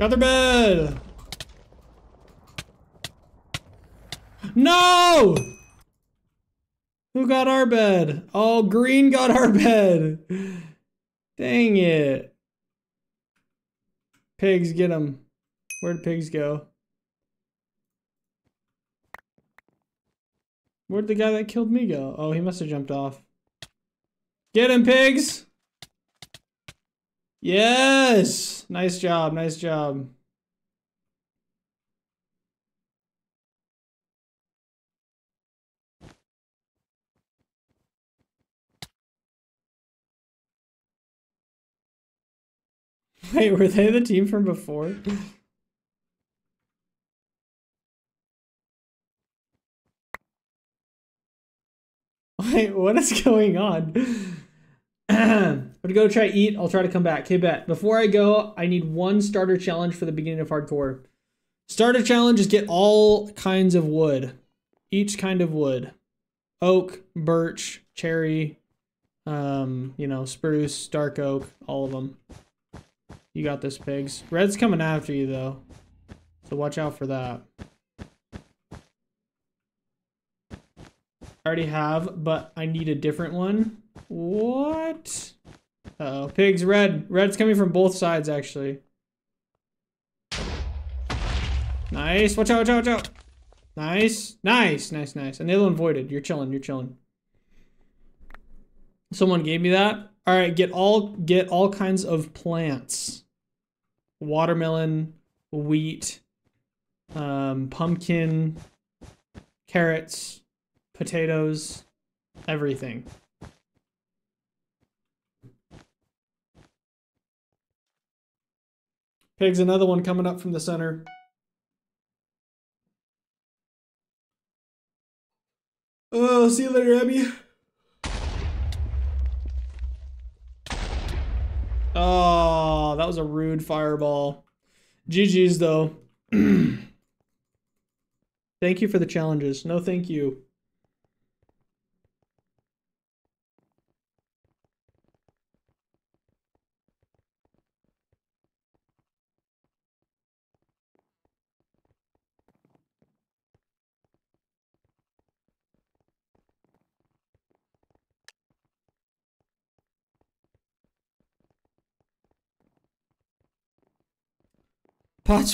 Got their bed. No! Who got our bed? Oh, green got our bed. Dang it. Pigs, get them. Where'd pigs go? Where'd the guy that killed me go? Oh, he must have jumped off. Get him, pigs! Yes! Nice job, nice job. <laughs> Wait, were they the team from before? <laughs> Wait, what is going on? <clears throat> <clears throat> I'm gonna go try eat. I'll try to come back. Okay, bet. Before I go, I need one starter challenge for the beginning of hardcore. Starter challenge is get all kinds of wood. Each kind of wood. Oak, birch, cherry, um, you know, spruce, dark oak, all of them. You got this, pigs. Red's coming after you, though. So watch out for that. I already have, but I need a different one. What? Uh oh Pigs, red. Red's coming from both sides, actually. Nice. Watch out, watch out, watch out. Nice. Nice, nice, nice. And the other one voided. You're chilling, you're chilling. Someone gave me that. All right, get all get all kinds of plants watermelon, wheat, um, pumpkin, carrots, potatoes, everything. Pig's another one coming up from the center. Oh, see you later, Abby. Oh, that was a rude fireball. GG's though. <clears throat> thank you for the challenges. No, thank you.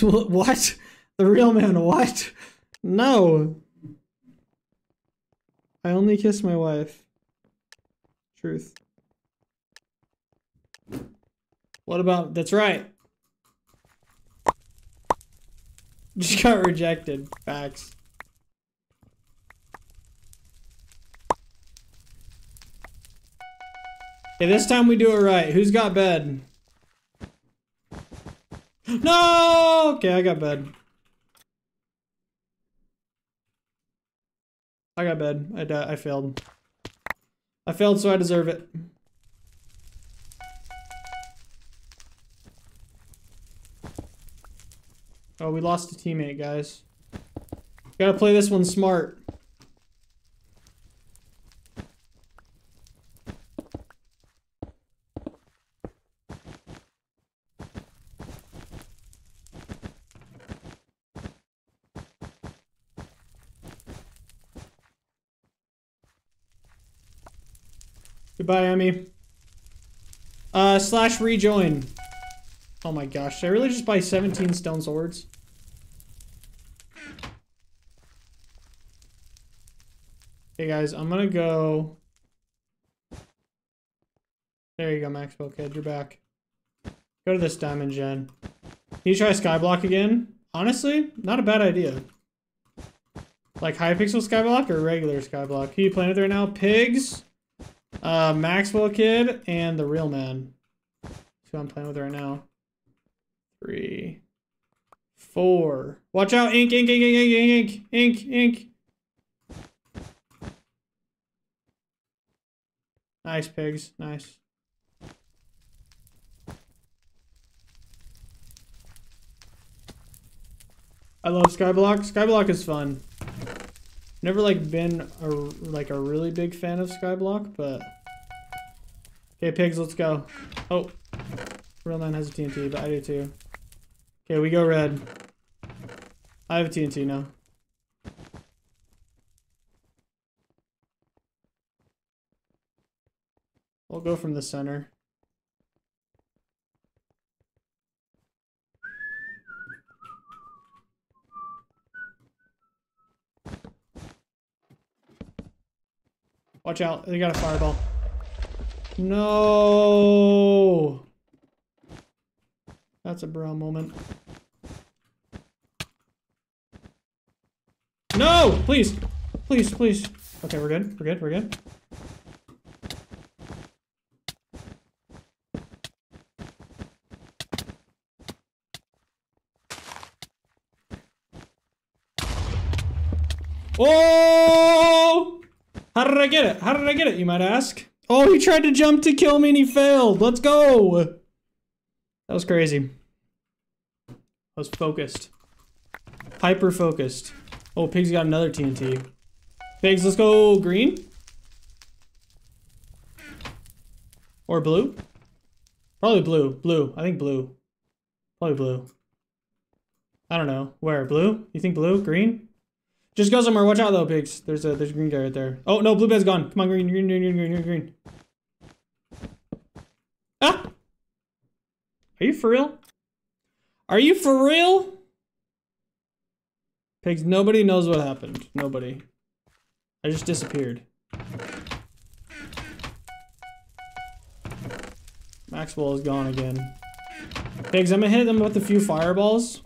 Will what? The real man what? No. I only kiss my wife. Truth. What about that's right. Just got rejected. Facts. Okay, this time we do it right. Who's got bed? No! Okay, I got bed. I got bed. I, I failed. I failed, so I deserve it. Oh, we lost a teammate, guys. Gotta play this one smart. Goodbye, Emmy. Uh, slash rejoin. Oh my gosh, should I really just buy 17 stone swords? Hey guys, I'm gonna go... There you go, Maxwell Kid, you're back. Go to this diamond gen. Can you try skyblock again? Honestly, not a bad idea. Like Hypixel skyblock or regular skyblock? Who you playing it right now? Pigs? Uh, Maxwell Kid and the Real Man. That's who I'm playing with right now. Three, four. Watch out! Ink, ink, ink, ink, ink, ink, ink, ink. Nice pigs, nice. I love Skyblock. Skyblock is fun. Never like been a like a really big fan of Skyblock, but okay, pigs, let's go. Oh, real man has a TNT, but I do too. Okay, we go red. I have a TNT now. We'll go from the center. Watch out, they got a fireball. No! That's a bro moment. No! Please! Please, please. Okay, we're good. We're good. We're good. Oh! How did I get it? How did I get it, you might ask? Oh, he tried to jump to kill me and he failed. Let's go! That was crazy. I was focused. Hyper focused. Oh, Pig's got another TNT. Pigs, let's go green. Or blue. Probably blue. Blue. I think blue. Probably blue. I don't know. Where? Blue? You think blue? Green? Just go somewhere. Watch out though, pigs. There's a there's a green guy right there. Oh no, blue bed's gone. Come on, green, green, green, green, green, green. Ah! Are you for real? Are you for real? Pigs, nobody knows what happened. Nobody. I just disappeared. Maxwell is gone again. Pigs, I'm gonna hit them with a few fireballs.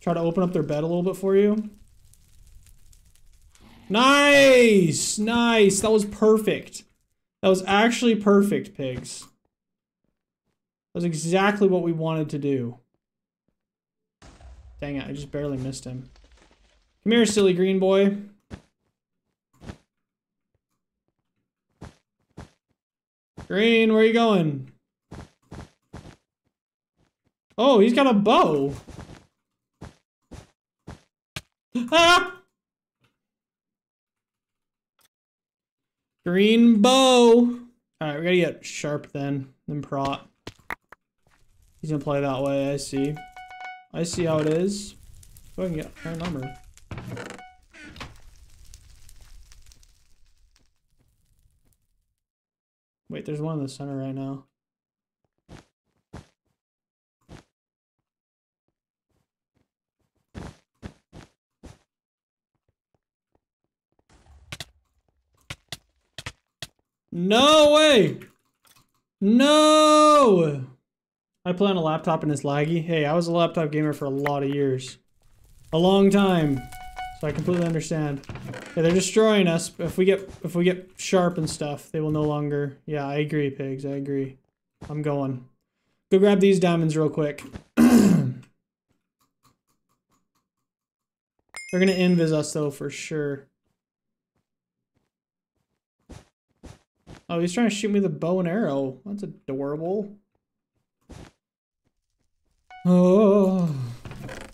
Try to open up their bed a little bit for you. Nice! Nice! That was perfect. That was actually perfect, pigs. That was exactly what we wanted to do. Dang it, I just barely missed him. Come here, silly green boy. Green, where are you going? Oh, he's got a bow. <laughs> Ah! Green bow. Alright, we gotta get sharp then, then prot. He's gonna play that way, I see. I see how it is. Go ahead and get iron armor. Wait, there's one in the center right now. No way! No! I play on a laptop and it's laggy. Hey, I was a laptop gamer for a lot of years. A long time. So I completely understand. Yeah, they're destroying us. If we get if we get sharp and stuff, they will no longer. Yeah, I agree, pigs. I agree. I'm going. Go grab these diamonds real quick. <clears throat> they're gonna invis us though for sure. Oh, he's trying to shoot me with a bow and arrow. That's adorable. Oh,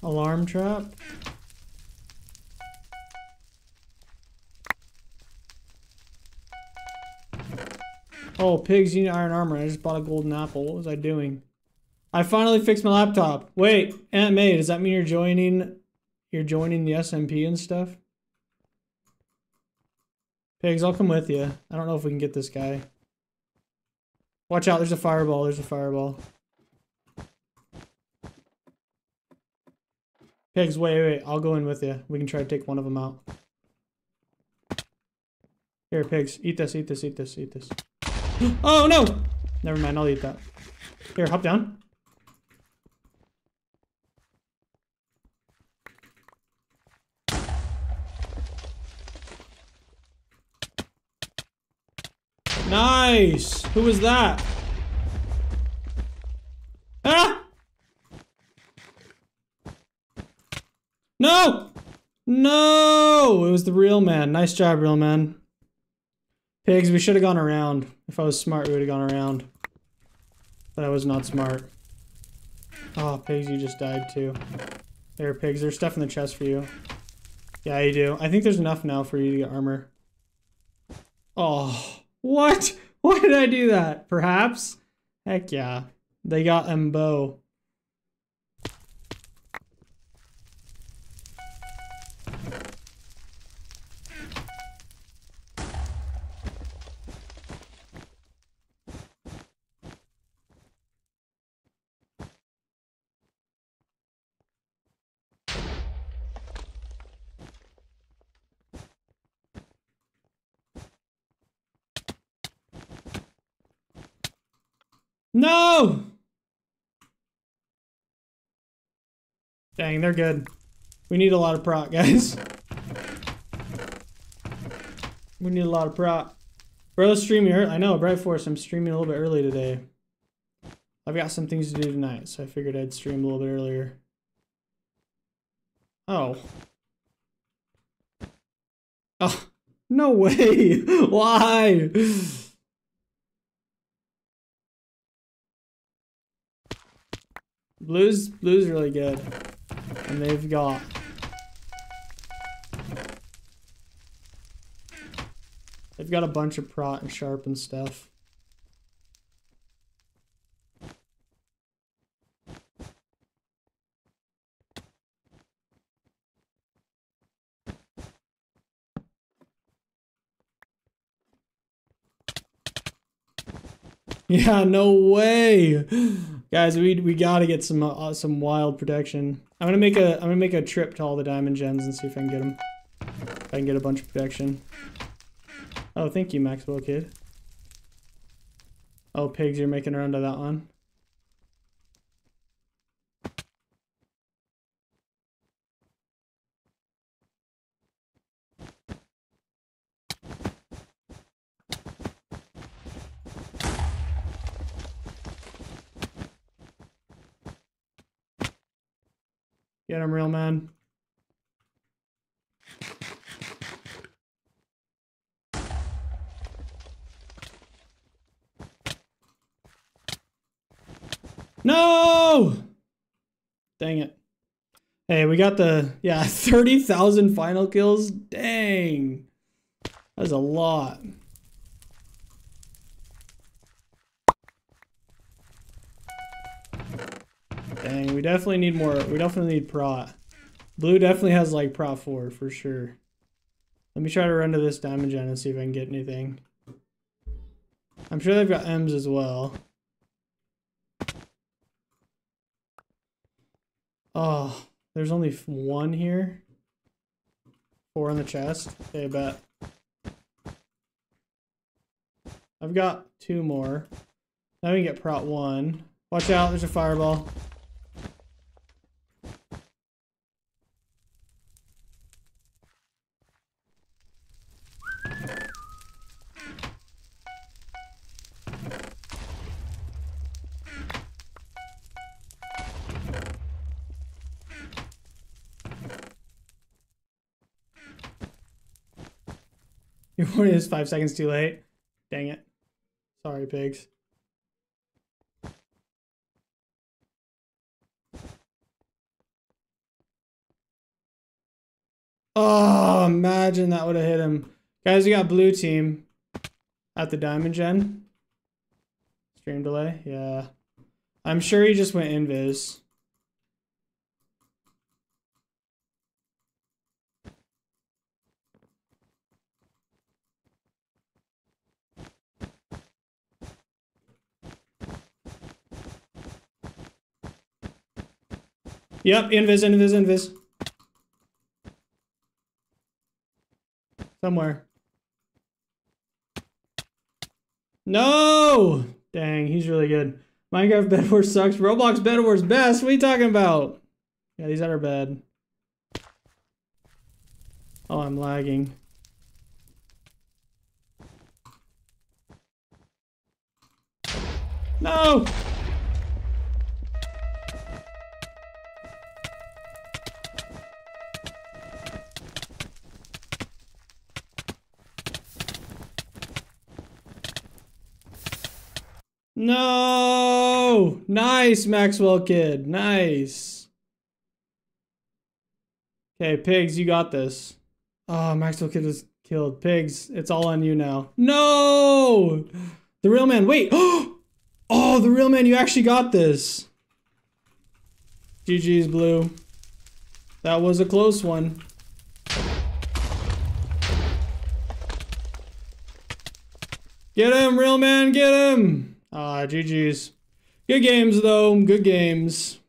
alarm trap. Oh, pigs, you need iron armor. I just bought a golden apple. What was I doing? I finally fixed my laptop. Wait, Aunt May, does that mean you're joining you're joining the SMP and stuff? Pigs, I'll come with you. I don't know if we can get this guy. Watch out, there's a fireball, there's a fireball. Pigs, wait, wait, I'll go in with you. We can try to take one of them out. Here, pigs, eat this, eat this, eat this, eat this. <gasps> oh, no! Never mind, I'll eat that. Here, hop down. Nice! Who was that? Ah! No! No! It was the real man. Nice job, real man. Pigs, we should have gone around. If I was smart, we would have gone around. But I was not smart. Oh, pigs, you just died too. There, pigs. There's stuff in the chest for you. Yeah, you do. I think there's enough now for you to get armor. Oh, what? <laughs> Why did I do that? Perhaps? Heck yeah. They got Embo. No! Dang, they're good. We need a lot of prot, guys. We need a lot of prot. Bro, streaming. early. I know, Bright Force. I'm streaming a little bit early today. I've got some things to do tonight, so I figured I'd stream a little bit earlier. Oh. Oh, no <laughs> way. Why? Blue's blue's really good. And they've got They've got a bunch of prot and sharp and stuff. Yeah, no way. Guys, we we got to get some uh, some wild protection. I'm to make a I'm to make a trip to all the diamond gens and see if I can get them. If I can get a bunch of protection. Oh, thank you, Maxwell kid. Oh, pigs, you're making a run to that one. Get him, real man. No! Dang it. Hey, we got the, yeah, <laughs> 30,000 final kills. Dang. That's a lot. Dang, we definitely need more. We definitely need prot. Blue definitely has like prot 4 for sure. Let me try to run to this diamond gen and see if I can get anything. I'm sure they've got M's as well. Oh, there's only one here. Four in the chest. Okay, bet. I've got two more. Now we can get prot one. Watch out, there's a fireball. Warning is five seconds too late. Dang it. Sorry, pigs. Oh, imagine that would have hit him. Guys, we got blue team at the diamond gen. Stream delay, yeah. I'm sure he just went invis. Yep, invis, invis, invis. Somewhere. No! Dang, he's really good. Minecraft <laughs> Bed Wars sucks. Roblox Bed Wars best. What are you talking about? Yeah, these are bad. Oh, I'm lagging. No! No! Nice, Maxwell kid. Nice. Okay, Pigs, you got this. Oh, Maxwell kid was killed. Pigs, it's all on you now. No! The real man. Wait. <gasps> Oh, the real man, you actually got this. GG's, Blue. That was a close one. Get him, real man, get him! Ah, uh, GG's. Good games, though. Good games.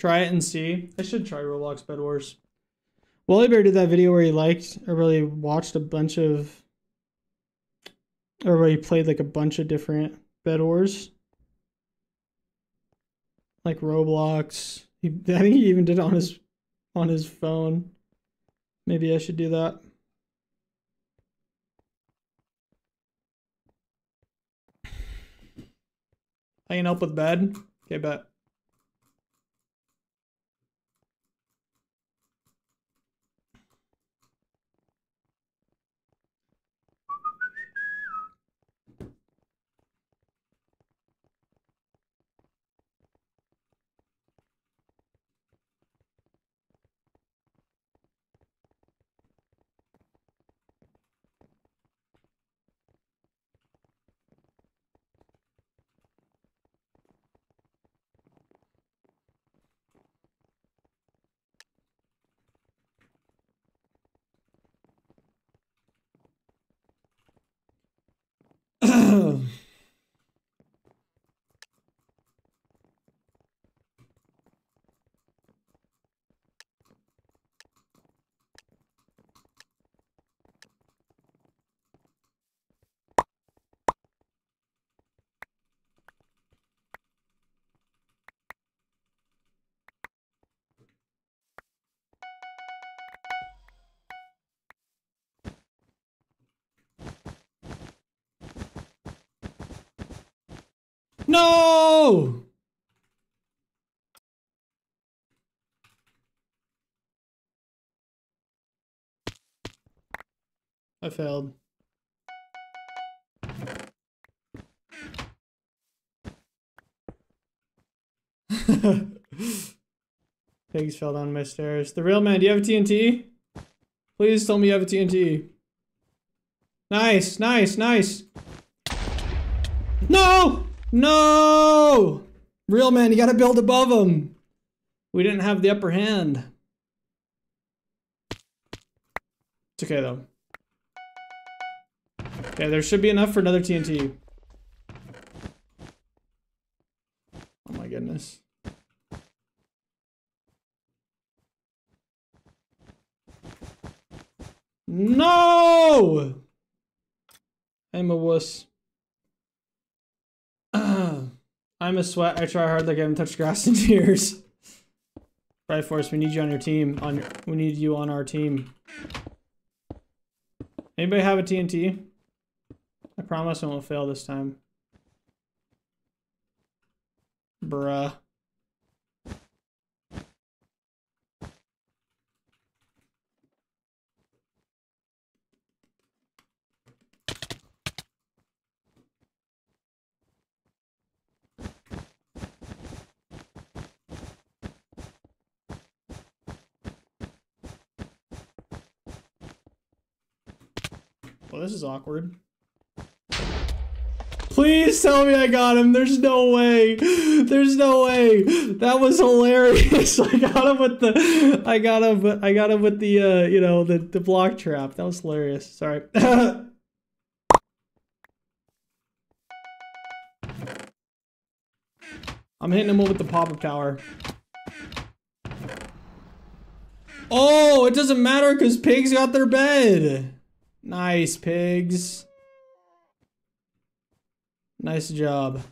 Try it and see. I should try Roblox Bed Wars. Wallibear did that video where he liked or really watched a bunch of or where he played like a bunch of different Bed Wars, like Roblox. He, <laughs> I think he even did it on his on his phone. Maybe I should do that. I can help with bed. Okay, bet. No! I failed. <laughs> Pigs fell down my stairs. The real man, do you have a TNT? Please tell me you have a TNT. Nice, nice, nice. No! No! Real man, you gotta build above him. We didn't have the upper hand. It's okay though. Okay, there should be enough for another TNT. Oh my goodness. No! I'm a wuss. <clears throat> I'm a sweat. I try hard like I haven't touched grass <laughs> in years. Right, Force, we need you on your team. On your, we need you on our team. Anybody have a TNT? I promise I won't fail this time. Bruh. Well, this is awkward. Please tell me I got him. There's no way. There's no way. That was hilarious. <laughs> I got him with the I got him I got him with the uh, you know, the the block trap. That was hilarious. Sorry. <laughs> I'm hitting him with the pop-up tower. Oh, it doesn't matter because pigs got their bed. Nice, pigs. Nice job.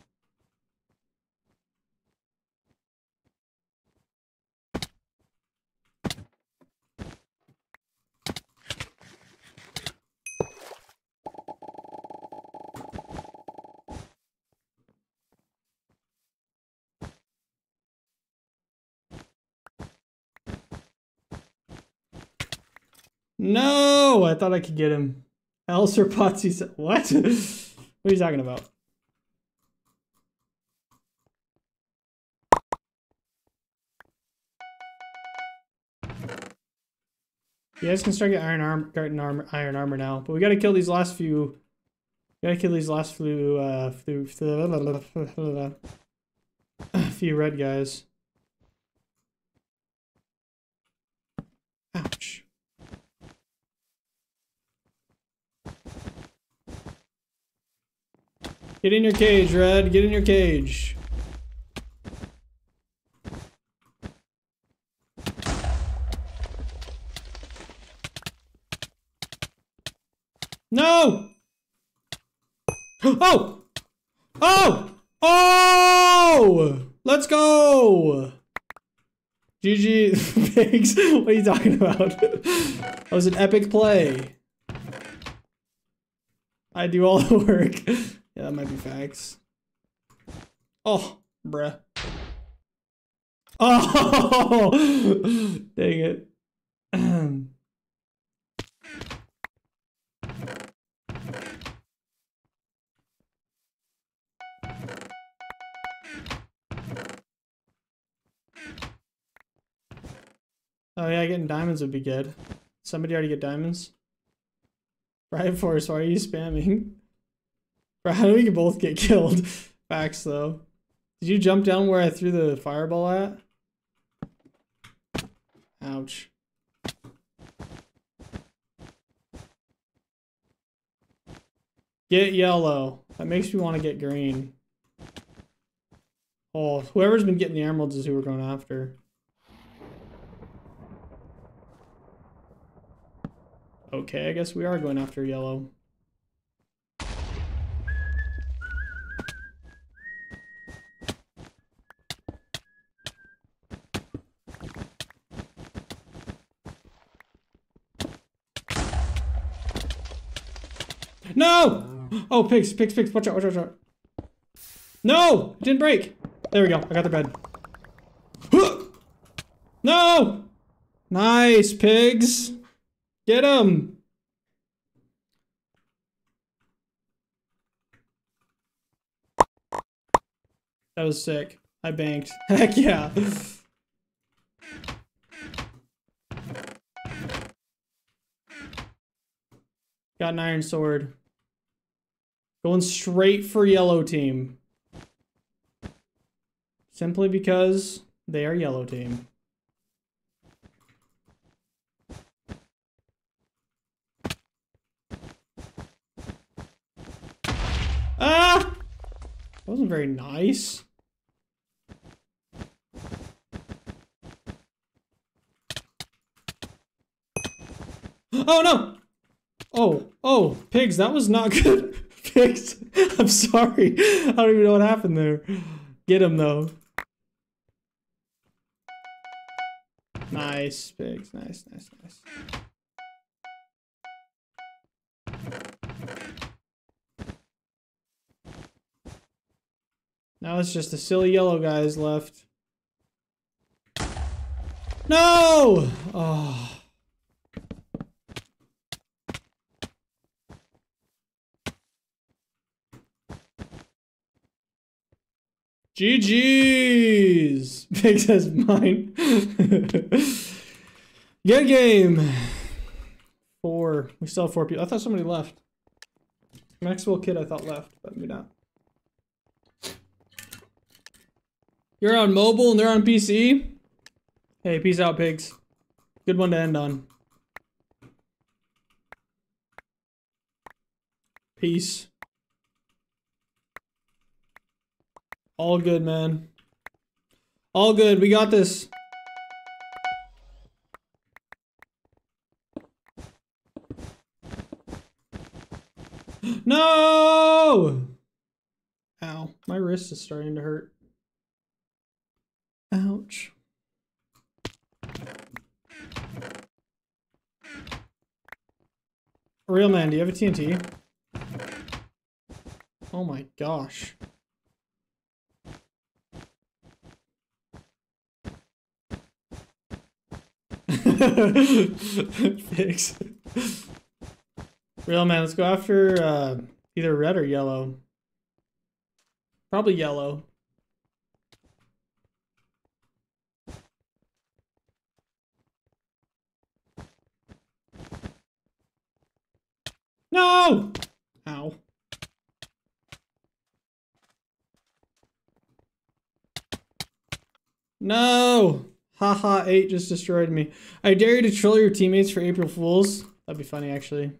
No, I thought I could get him. El Serpazzi said, what? <laughs> what are you talking about? You guys can start getting iron armor, armor, iron armor now, but we gotta kill these last few. Gotta kill these last few, uh, few, <coughs> few red guys. Ouch. Get in your cage, Red. Get in your cage. No! Oh! Oh! Oh! Let's go! GG pigs. <laughs> What are you talking about? <laughs> that was an epic play. I do all the <laughs> work. yeah, that might be facts. Oh, bruh. Oh! Dang it. Oh yeah, getting diamonds would be good. Somebody already get diamonds? Riot Force, why are you spamming? Bro, <laughs> how do we both get killed? <laughs> Facts though. Did you jump down where I threw the fireball at? Ouch. Get yellow. That makes me want to get green. Oh, whoever's been getting the emeralds is who we're going after. Okay, I guess we are going after yellow. No! Oh, pigs, pigs, pigs, watch out, watch out, watch out. No! It didn't break! There we go, I got the bed. No! Nice, pigs! Get him! That was sick. I banked. <laughs> Heck yeah. Got an iron sword. Going straight for yellow team. Simply because they are yellow team. Ah! That wasn't very nice. Oh no! Oh, oh, pigs, that was not <laughs> good. pigs, I'm sorry. I don't even know what happened there. Get him though. Nice, pigs, nice, nice, nice. Now it's just the silly yellow guys left. No! Ah. Oh. GG's! <laughs> Big says mine. <laughs> Good game. Four. We still have four people. I thought somebody left. Maxwell Kid I thought left, but maybe not. You're on mobile and they're on PC? Hey, peace out, pigs. Good one to end on. Peace. All good, man. All good. We got this. No! Ow. My wrist is starting to hurt. Ouch. Real man, do you have a TNT? Oh my gosh. <laughs> Fix. Real man, let's go after uh, either red or yellow. Probably yellow. No! Ow. No! Haha, 8 just destroyed me. I dare you to troll your teammates for April Fools. That'd be funny, actually.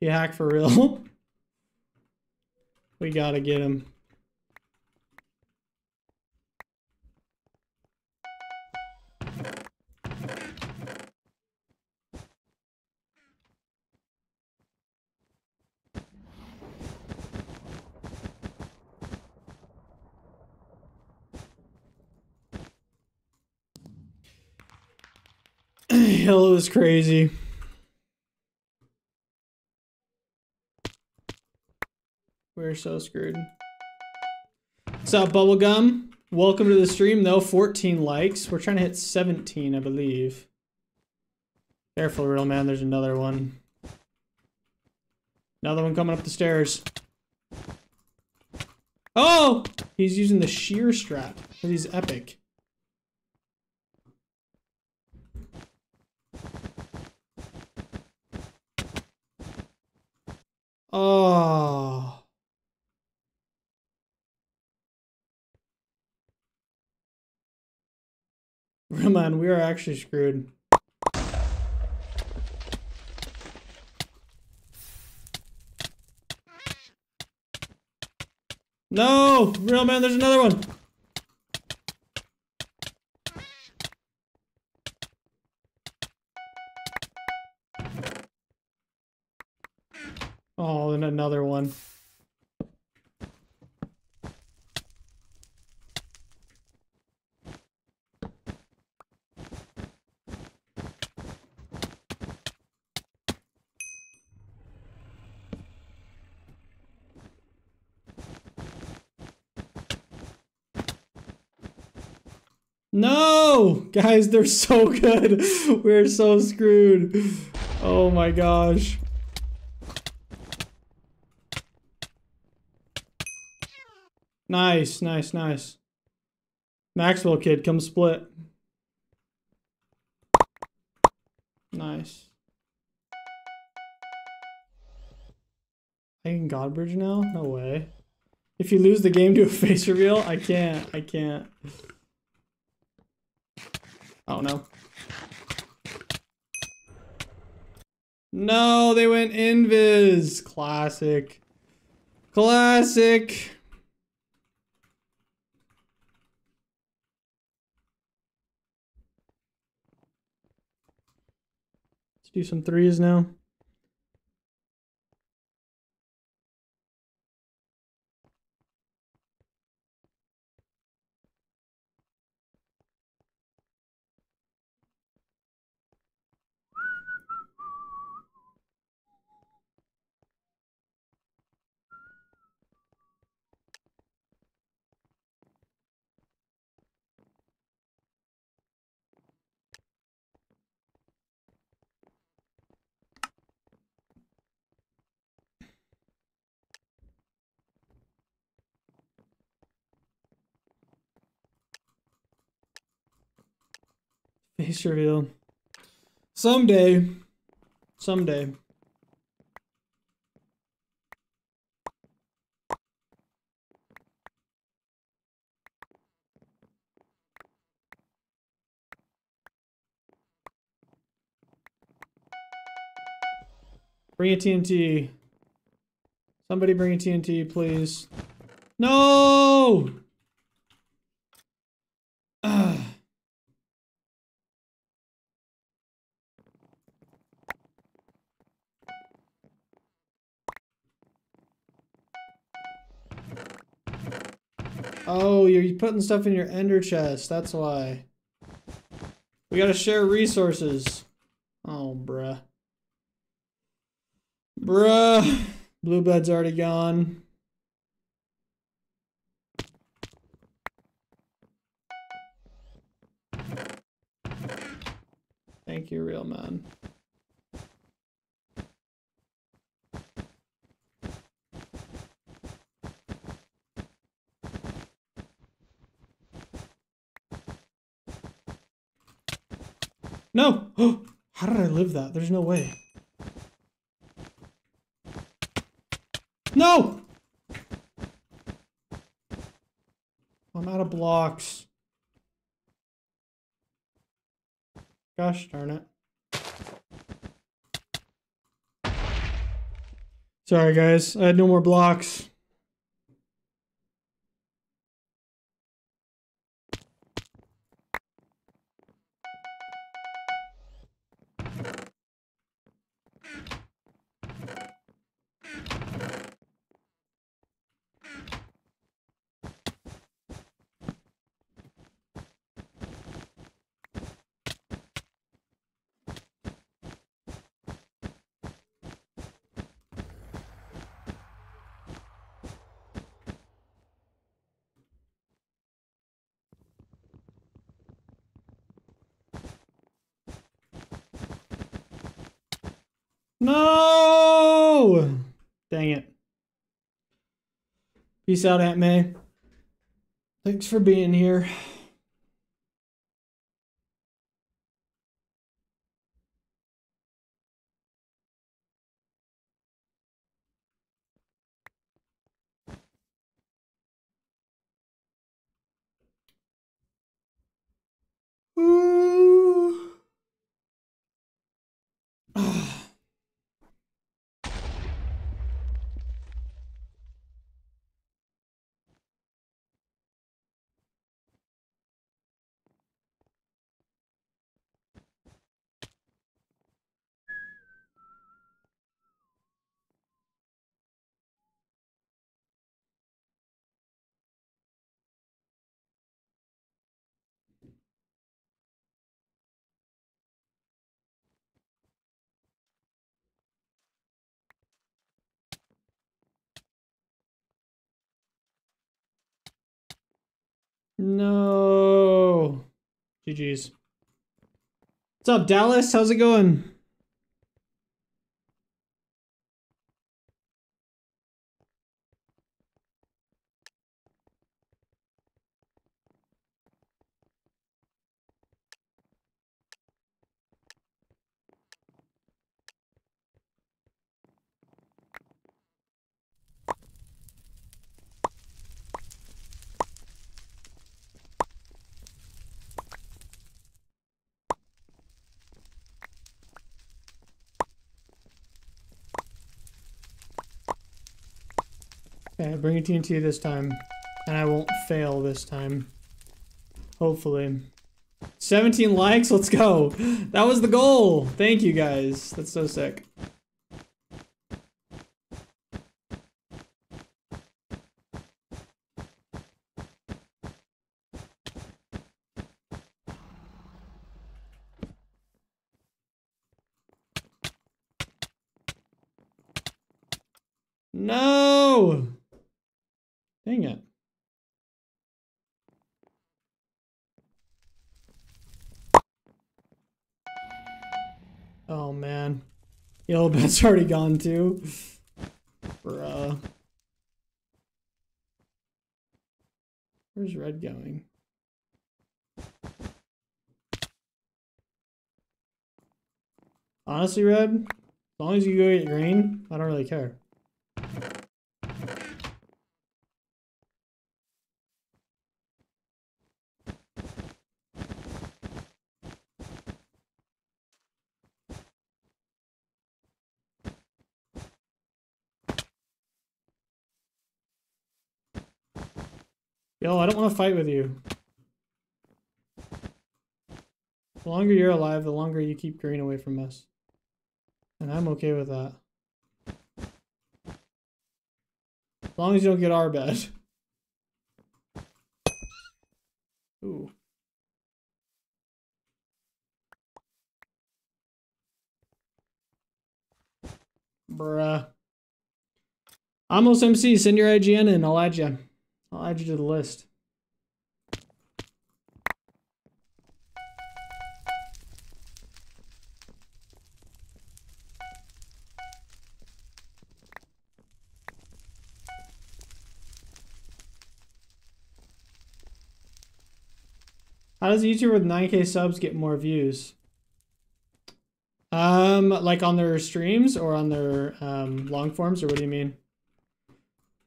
He hack for real. <laughs> we gotta get him. Is crazy. We're so screwed. What's up, Bubblegum? Welcome to the stream, though. 14 likes. We're trying to hit 17, I believe. Careful, real man. There's another one. Another one coming up the stairs. Oh! He's using the shear strap. He's epic. Oh. Real Man, we are actually screwed. No! Real man, there's another one! Oh, and another one. No! Guys, they're so <laughs> good. We're so screwed. Oh my gosh. Nice, nice, nice. Maxwell kid, come split. Nice. I can Godbridge now? No way. If you lose the game to a <laughs> face reveal, I can't. I can't. Oh no. No, they went invis. Classic. Classic. Do some threes now. Face reveal. Someday. Someday. Bring a TNT. Somebody bring a TNT, please. No! Putting stuff in your ender chest. That's why. We gotta share resources. Oh, bruh. Bruh. Blue bed's already gone. Thank you, real man. No! <gasps> How did I live that? There's no way. No! I'm out of blocks. Gosh darn it. Sorry guys, I had no more blocks. Peace out, Aunt May. Thanks for being here. Ooh. No. GG's. What's up, Dallas? How's it going? Okay, bring it TNT this time. And I won't fail this time. Hopefully. 17 likes, let's go. That was the goal. Thank you guys. That's so sick. No! Dang it. Oh man. Yellow bet's <laughs> already gone too. Bruh. Where's red going? Honestly, red, as long as you go get green, I don't really care. Yo, I don't want to fight with you. The longer you're alive, the longer you keep green away from us. And I'm okay with that. As long as you don't get our bed. <laughs> Ooh. Bruh. Almost MC, send your IGN and I'll add you. I'll add you to the list. How does a YouTuber with 9k subs get more views? Um, like on their streams or on their um, long forms, or what do you mean?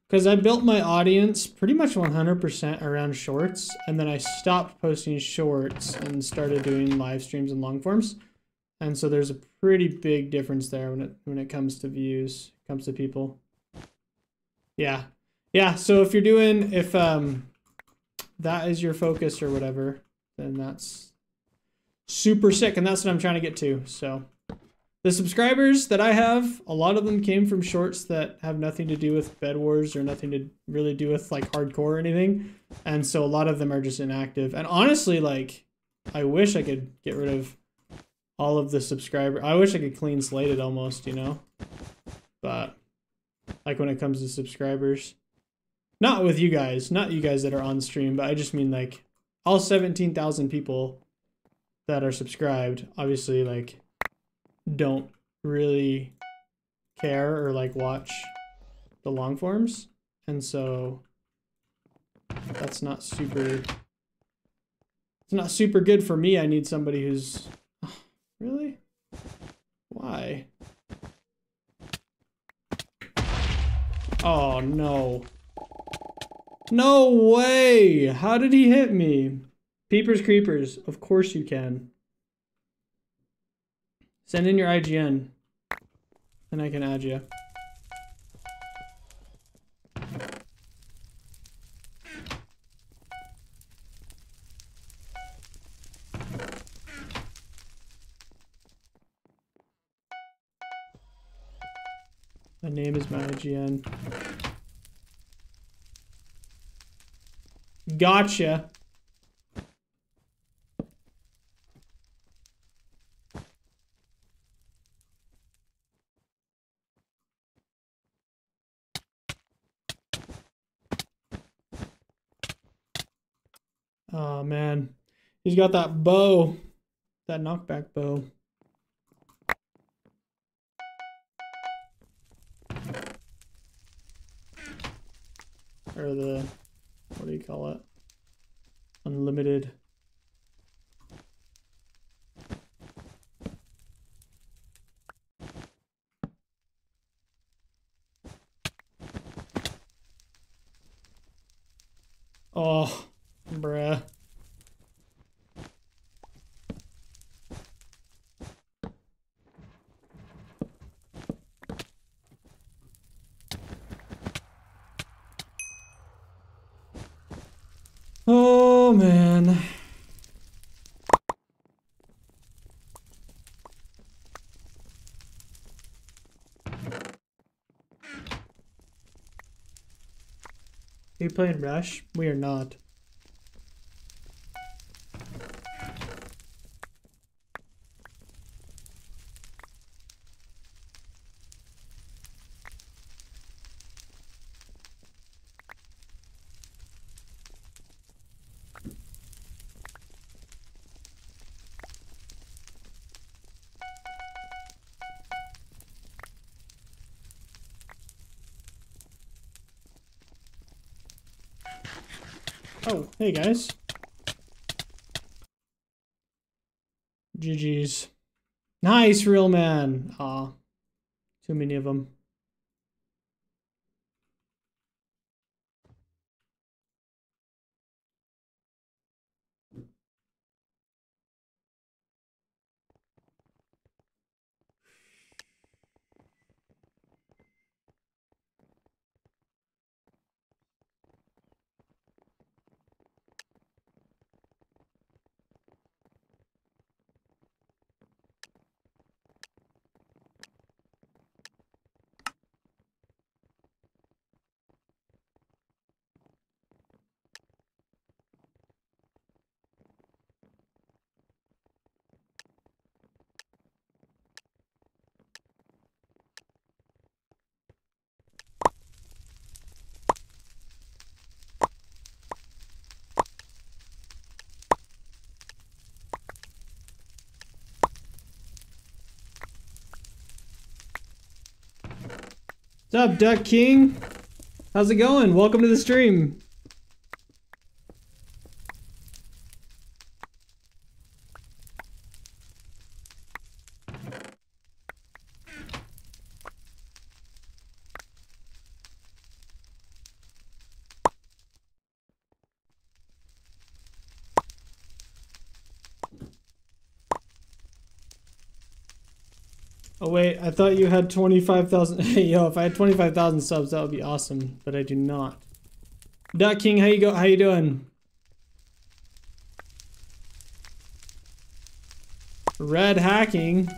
Because I built my audience pretty much 100% around shorts, and then I stopped posting shorts and started doing live streams and long forms. And so there's a pretty big difference there when it when it comes to views, comes to people. Yeah. Yeah, so if you're doing if um that is your focus or whatever, then that's super sick and that's what I'm trying to get to. So the subscribers that I have, a lot of them came from shorts that have nothing to do with Bed Wars or nothing to really do with like hardcore or anything. And so a lot of them are just inactive. And honestly, like, I wish I could get rid of all of the subscriber. I wish I could clean slate it almost, you know? But like when it comes to subscribers, not with you guys, not you guys that are on stream, but I just mean like all 17,000 people that are subscribed, obviously like don't really care or like watch the long forms. And so that's not super it's not super good for me. I need somebody who's <sighs> really why? Oh no. No way! How did he hit me? Peepers creepers. Of course you can. Send in your IGN. And I can add you. My name is my IGN. Gotcha. Oh man, he's got that bow, that knockback bow. Or the, what do you call it? Unlimited. Oh, bruh. Oh man. Are you playing Rush? We are not. Hey guys. GG's. Nice, real man. Aw. Too many of them. What's up, Duck King? How's it going? Welcome to the stream. Oh wait, I thought you had 25,000. Hey <laughs> yo, if I had 25,000 subs, that would be awesome, but I do not. Duck King, how you go? How you doing? Red hacking.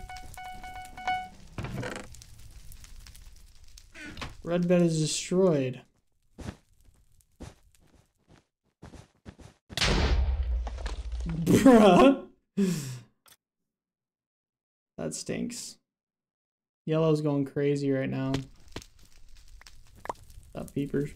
Red bed is destroyed. <laughs> Bruh. that stinks. Yellow's going crazy right now. Stop peepers.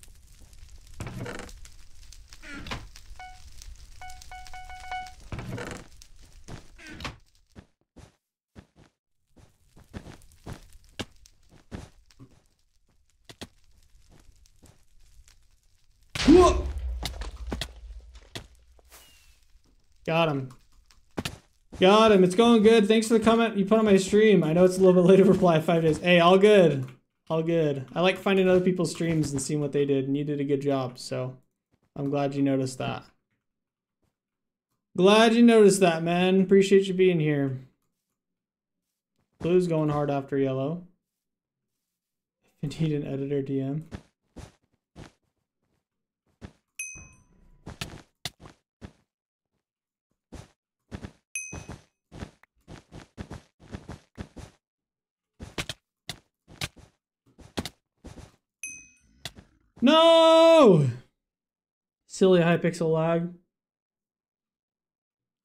Got him. Got him. It's going good. Thanks for the comment you put on my stream. I know it's a little bit late to reply five days. Hey, all good. All good. I like finding other people's streams and seeing what they did, and you did a good job, so I'm glad you noticed that. Glad you noticed that, man. Appreciate you being here. Blue's going hard after yellow. Need an editor DM. No! Silly Hypixel lag.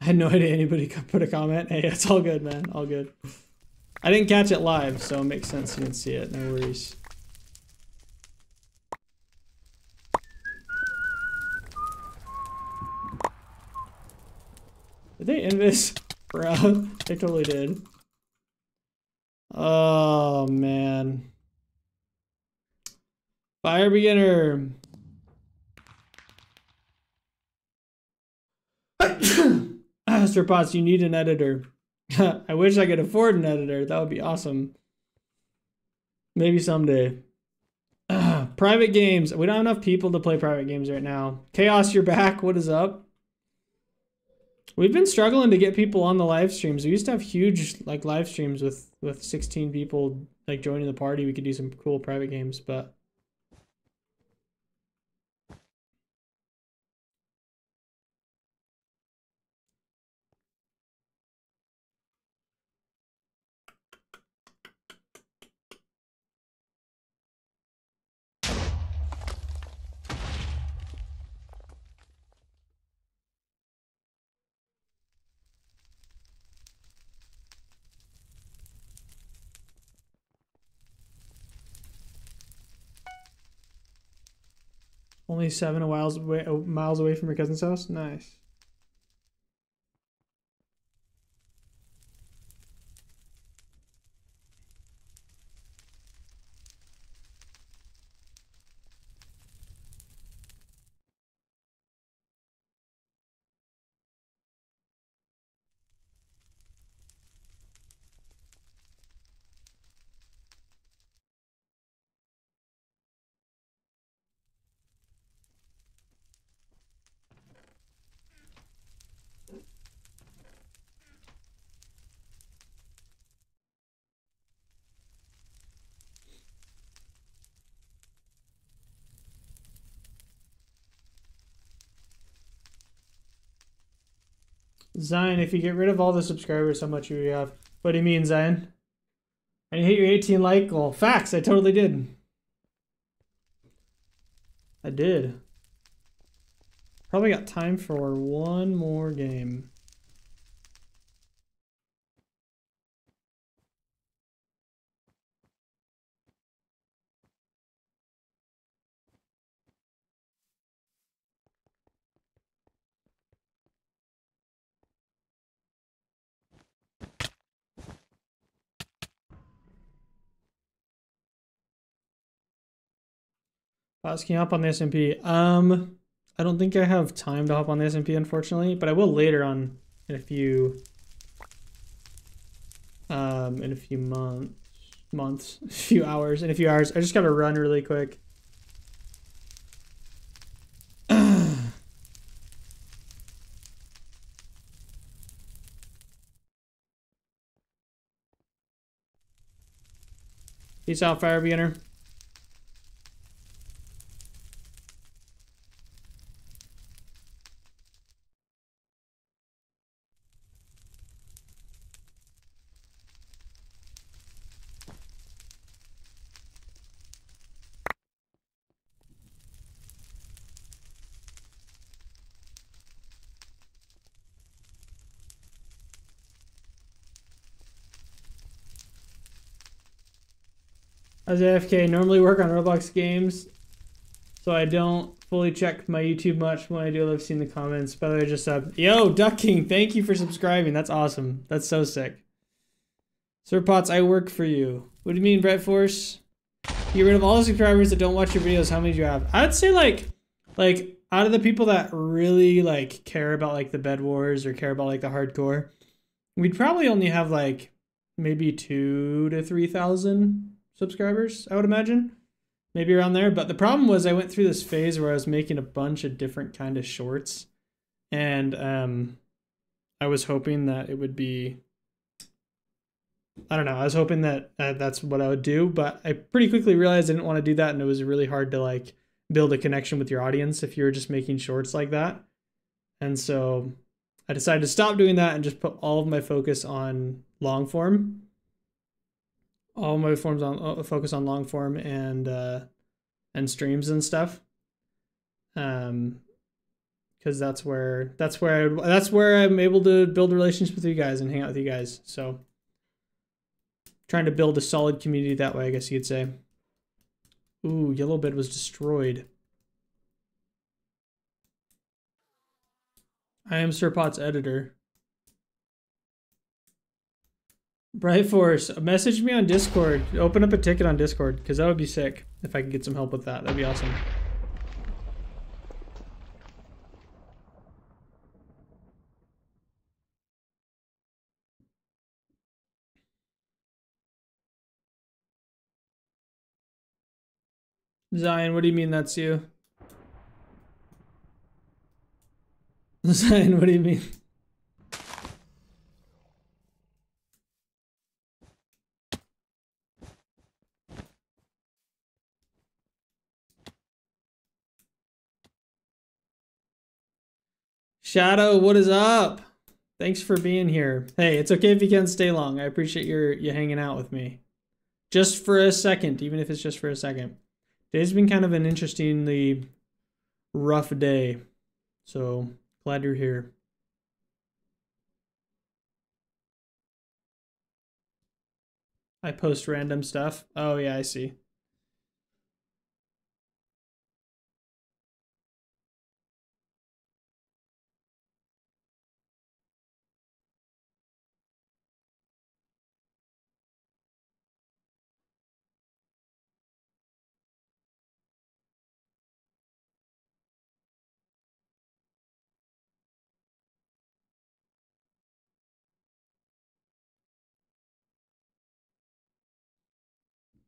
I had no <laughs> idea anybody put a comment. Hey, it's all good, man. All good. I didn't catch it live, so it makes sense you didn't see it. No worries. Did they end this? Bro, they totally did. Oh, man. Fire beginner. <coughs> Master Potts, you need an editor. <laughs> I wish I could afford an editor. That would be awesome. Maybe someday. <coughs> private games. We don't have enough people to play private games right now. Chaos, you're back. What is up? We've been struggling to get people on the live streams. We used to have huge like live streams with with 16 people like joining the party. We could do some cool private games, but Seven miles away from your cousin's house? Nice. Zion, if you get rid of all the subscribers, how much do you have? What do you mean, Zion? And you hit your 18 like goal. Facts, I totally did. I did. Probably got time for one more game. Asking up on the SMP. Um, I don't think I have time to hop on the SMP, unfortunately, but I will later on in a few, um, in a few months, months, <laughs> a few hours, in a few hours. I just gotta run really quick. <clears throat> Peace out, Fire As AFK, normally work on Roblox games, so I don't fully check my YouTube much when I do love seeing the comments. By the way, I just said, Yo, Duck King, thank you for subscribing. That's awesome. That's so sick. Sir Potts, I work for you. What do you mean, Brett Force? Get rid of all the subscribers that don't watch your videos. How many do you have? I'd say like, like out of the people that really like care about like the bed wars or care about like the hardcore, we'd probably only have like maybe two to three thousand subscribers, I would imagine. Maybe around there. But the problem was I went through this phase where I was making a bunch of different kind of shorts. And um I was hoping that it would be I don't know. I was hoping that uh, that's what I would do, but I pretty quickly realized I didn't want to do that, and it was really hard to like build a connection with your audience if you're just making shorts like that. And so I decided to stop doing that and just put all of my focus on long form. All my forms on uh, focus on long form and uh, and streams and stuff. Um, because that's where that's where I, that's where I'm able to build relationships with you guys and hang out with you guys. So trying to build a solid community that way, I guess you could say. Ooh, yellow bed was destroyed. I am Sir Pot's editor. Bright Force, message me on Discord. Open up a ticket on Discord, because that would be sick if I could get some help with that. That'd be awesome. Zion, what do you mean that's you? <laughs> Zion, what do you mean? Shadow, what is up? Thanks for being here. Hey, it's okay if you can't stay long. I appreciate your you hanging out with me. Just for a second, even if it's just for a second. Today's been kind of an interestingly rough day. So glad you're here. I post random stuff. Oh yeah, I see.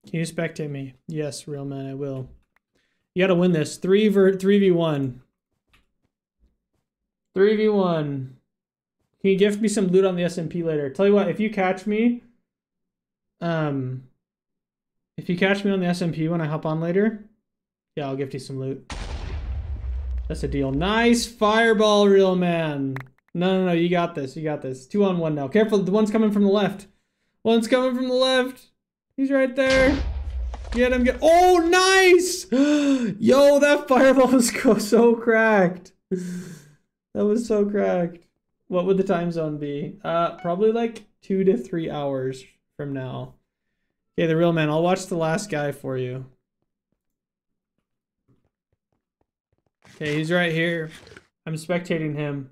Can you spectate me? Yes, real man, I will. You gotta win this. Three ver three v one. Three v one. Can you gift me some loot on the SMP later? Tell you what, if you catch me, um, if you catch me on the SMP when I hop on later, yeah, I'll gift you some loot. That's a deal. Nice fireball, real man. No, no, no, you got this. You got this. Two on one now. Careful, the one's coming from the left. One's coming from the left. He's right there. Get him, get- Oh, nice! <gasps> Yo, that fireball was <laughs> so cracked. That was so cracked. What would the time zone be? Uh, probably like two to three hours from now. Okay, the real man. I'll watch the last guy for you. Okay, he's right here. I'm spectating him.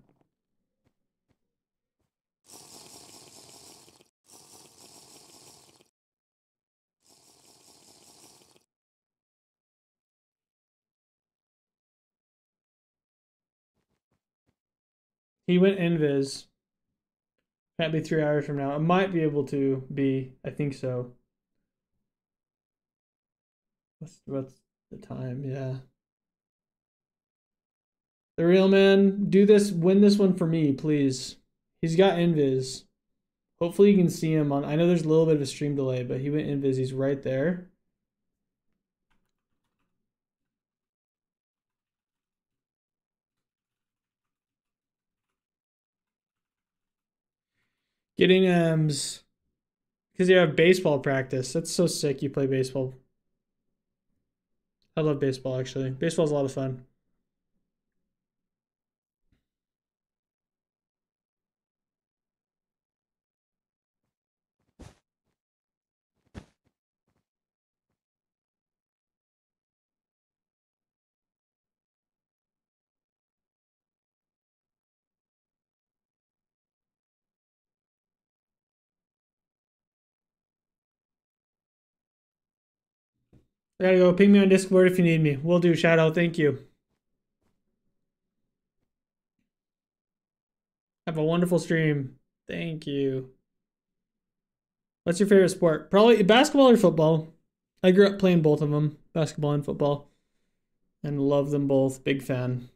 He went invis. Can't be three hours from now. I might be able to be. I think so. What's what's the time? Yeah. The real man, do this. Win this one for me, please. He's got invis. Hopefully you can see him on. I know there's a little bit of a stream delay, but he went invis. He's right there. Getting um because you have baseball practice. That's so sick. You play baseball. I love baseball actually. Baseball's a lot of fun. I gotta go. Ping me on Discord if you need me. Will do. Shout out. Thank you. Have a wonderful stream. Thank you. What's your favorite sport? Probably basketball or football. I grew up playing both of them, basketball and football, and love them both. Big fan.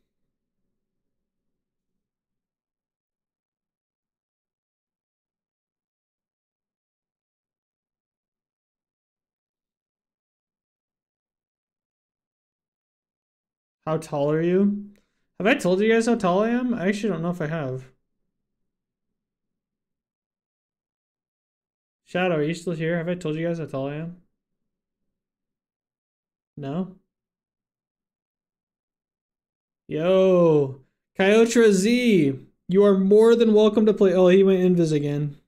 How tall are you? Have I told you guys how tall I am? I actually don't know if I have. Shadow, are you still here? Have I told you guys how tall I am? No? Yo, Kyotra Z, you are more than welcome to play. Oh, he went invis again.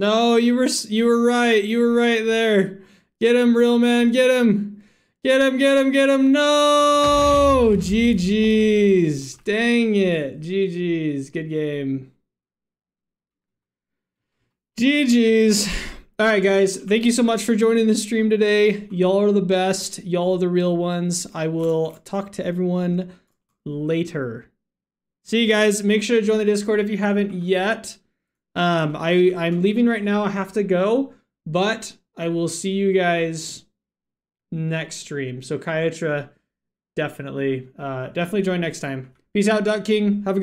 No, you were you were right. You were right there. Get him, real man. Get him. Get him, get him, get him. No! GG's. Dang it. GG's. Good game. GG's. All right, guys. Thank you so much for joining the stream today. Y'all are the best. Y'all are the real ones. I will talk to everyone later. See you guys. Make sure to join the Discord if you haven't yet. Um, I I'm leaving right now. I have to go, but I will see you guys next stream. So Kyotra, definitely, uh, definitely join next time. Peace out, Duck King. Have a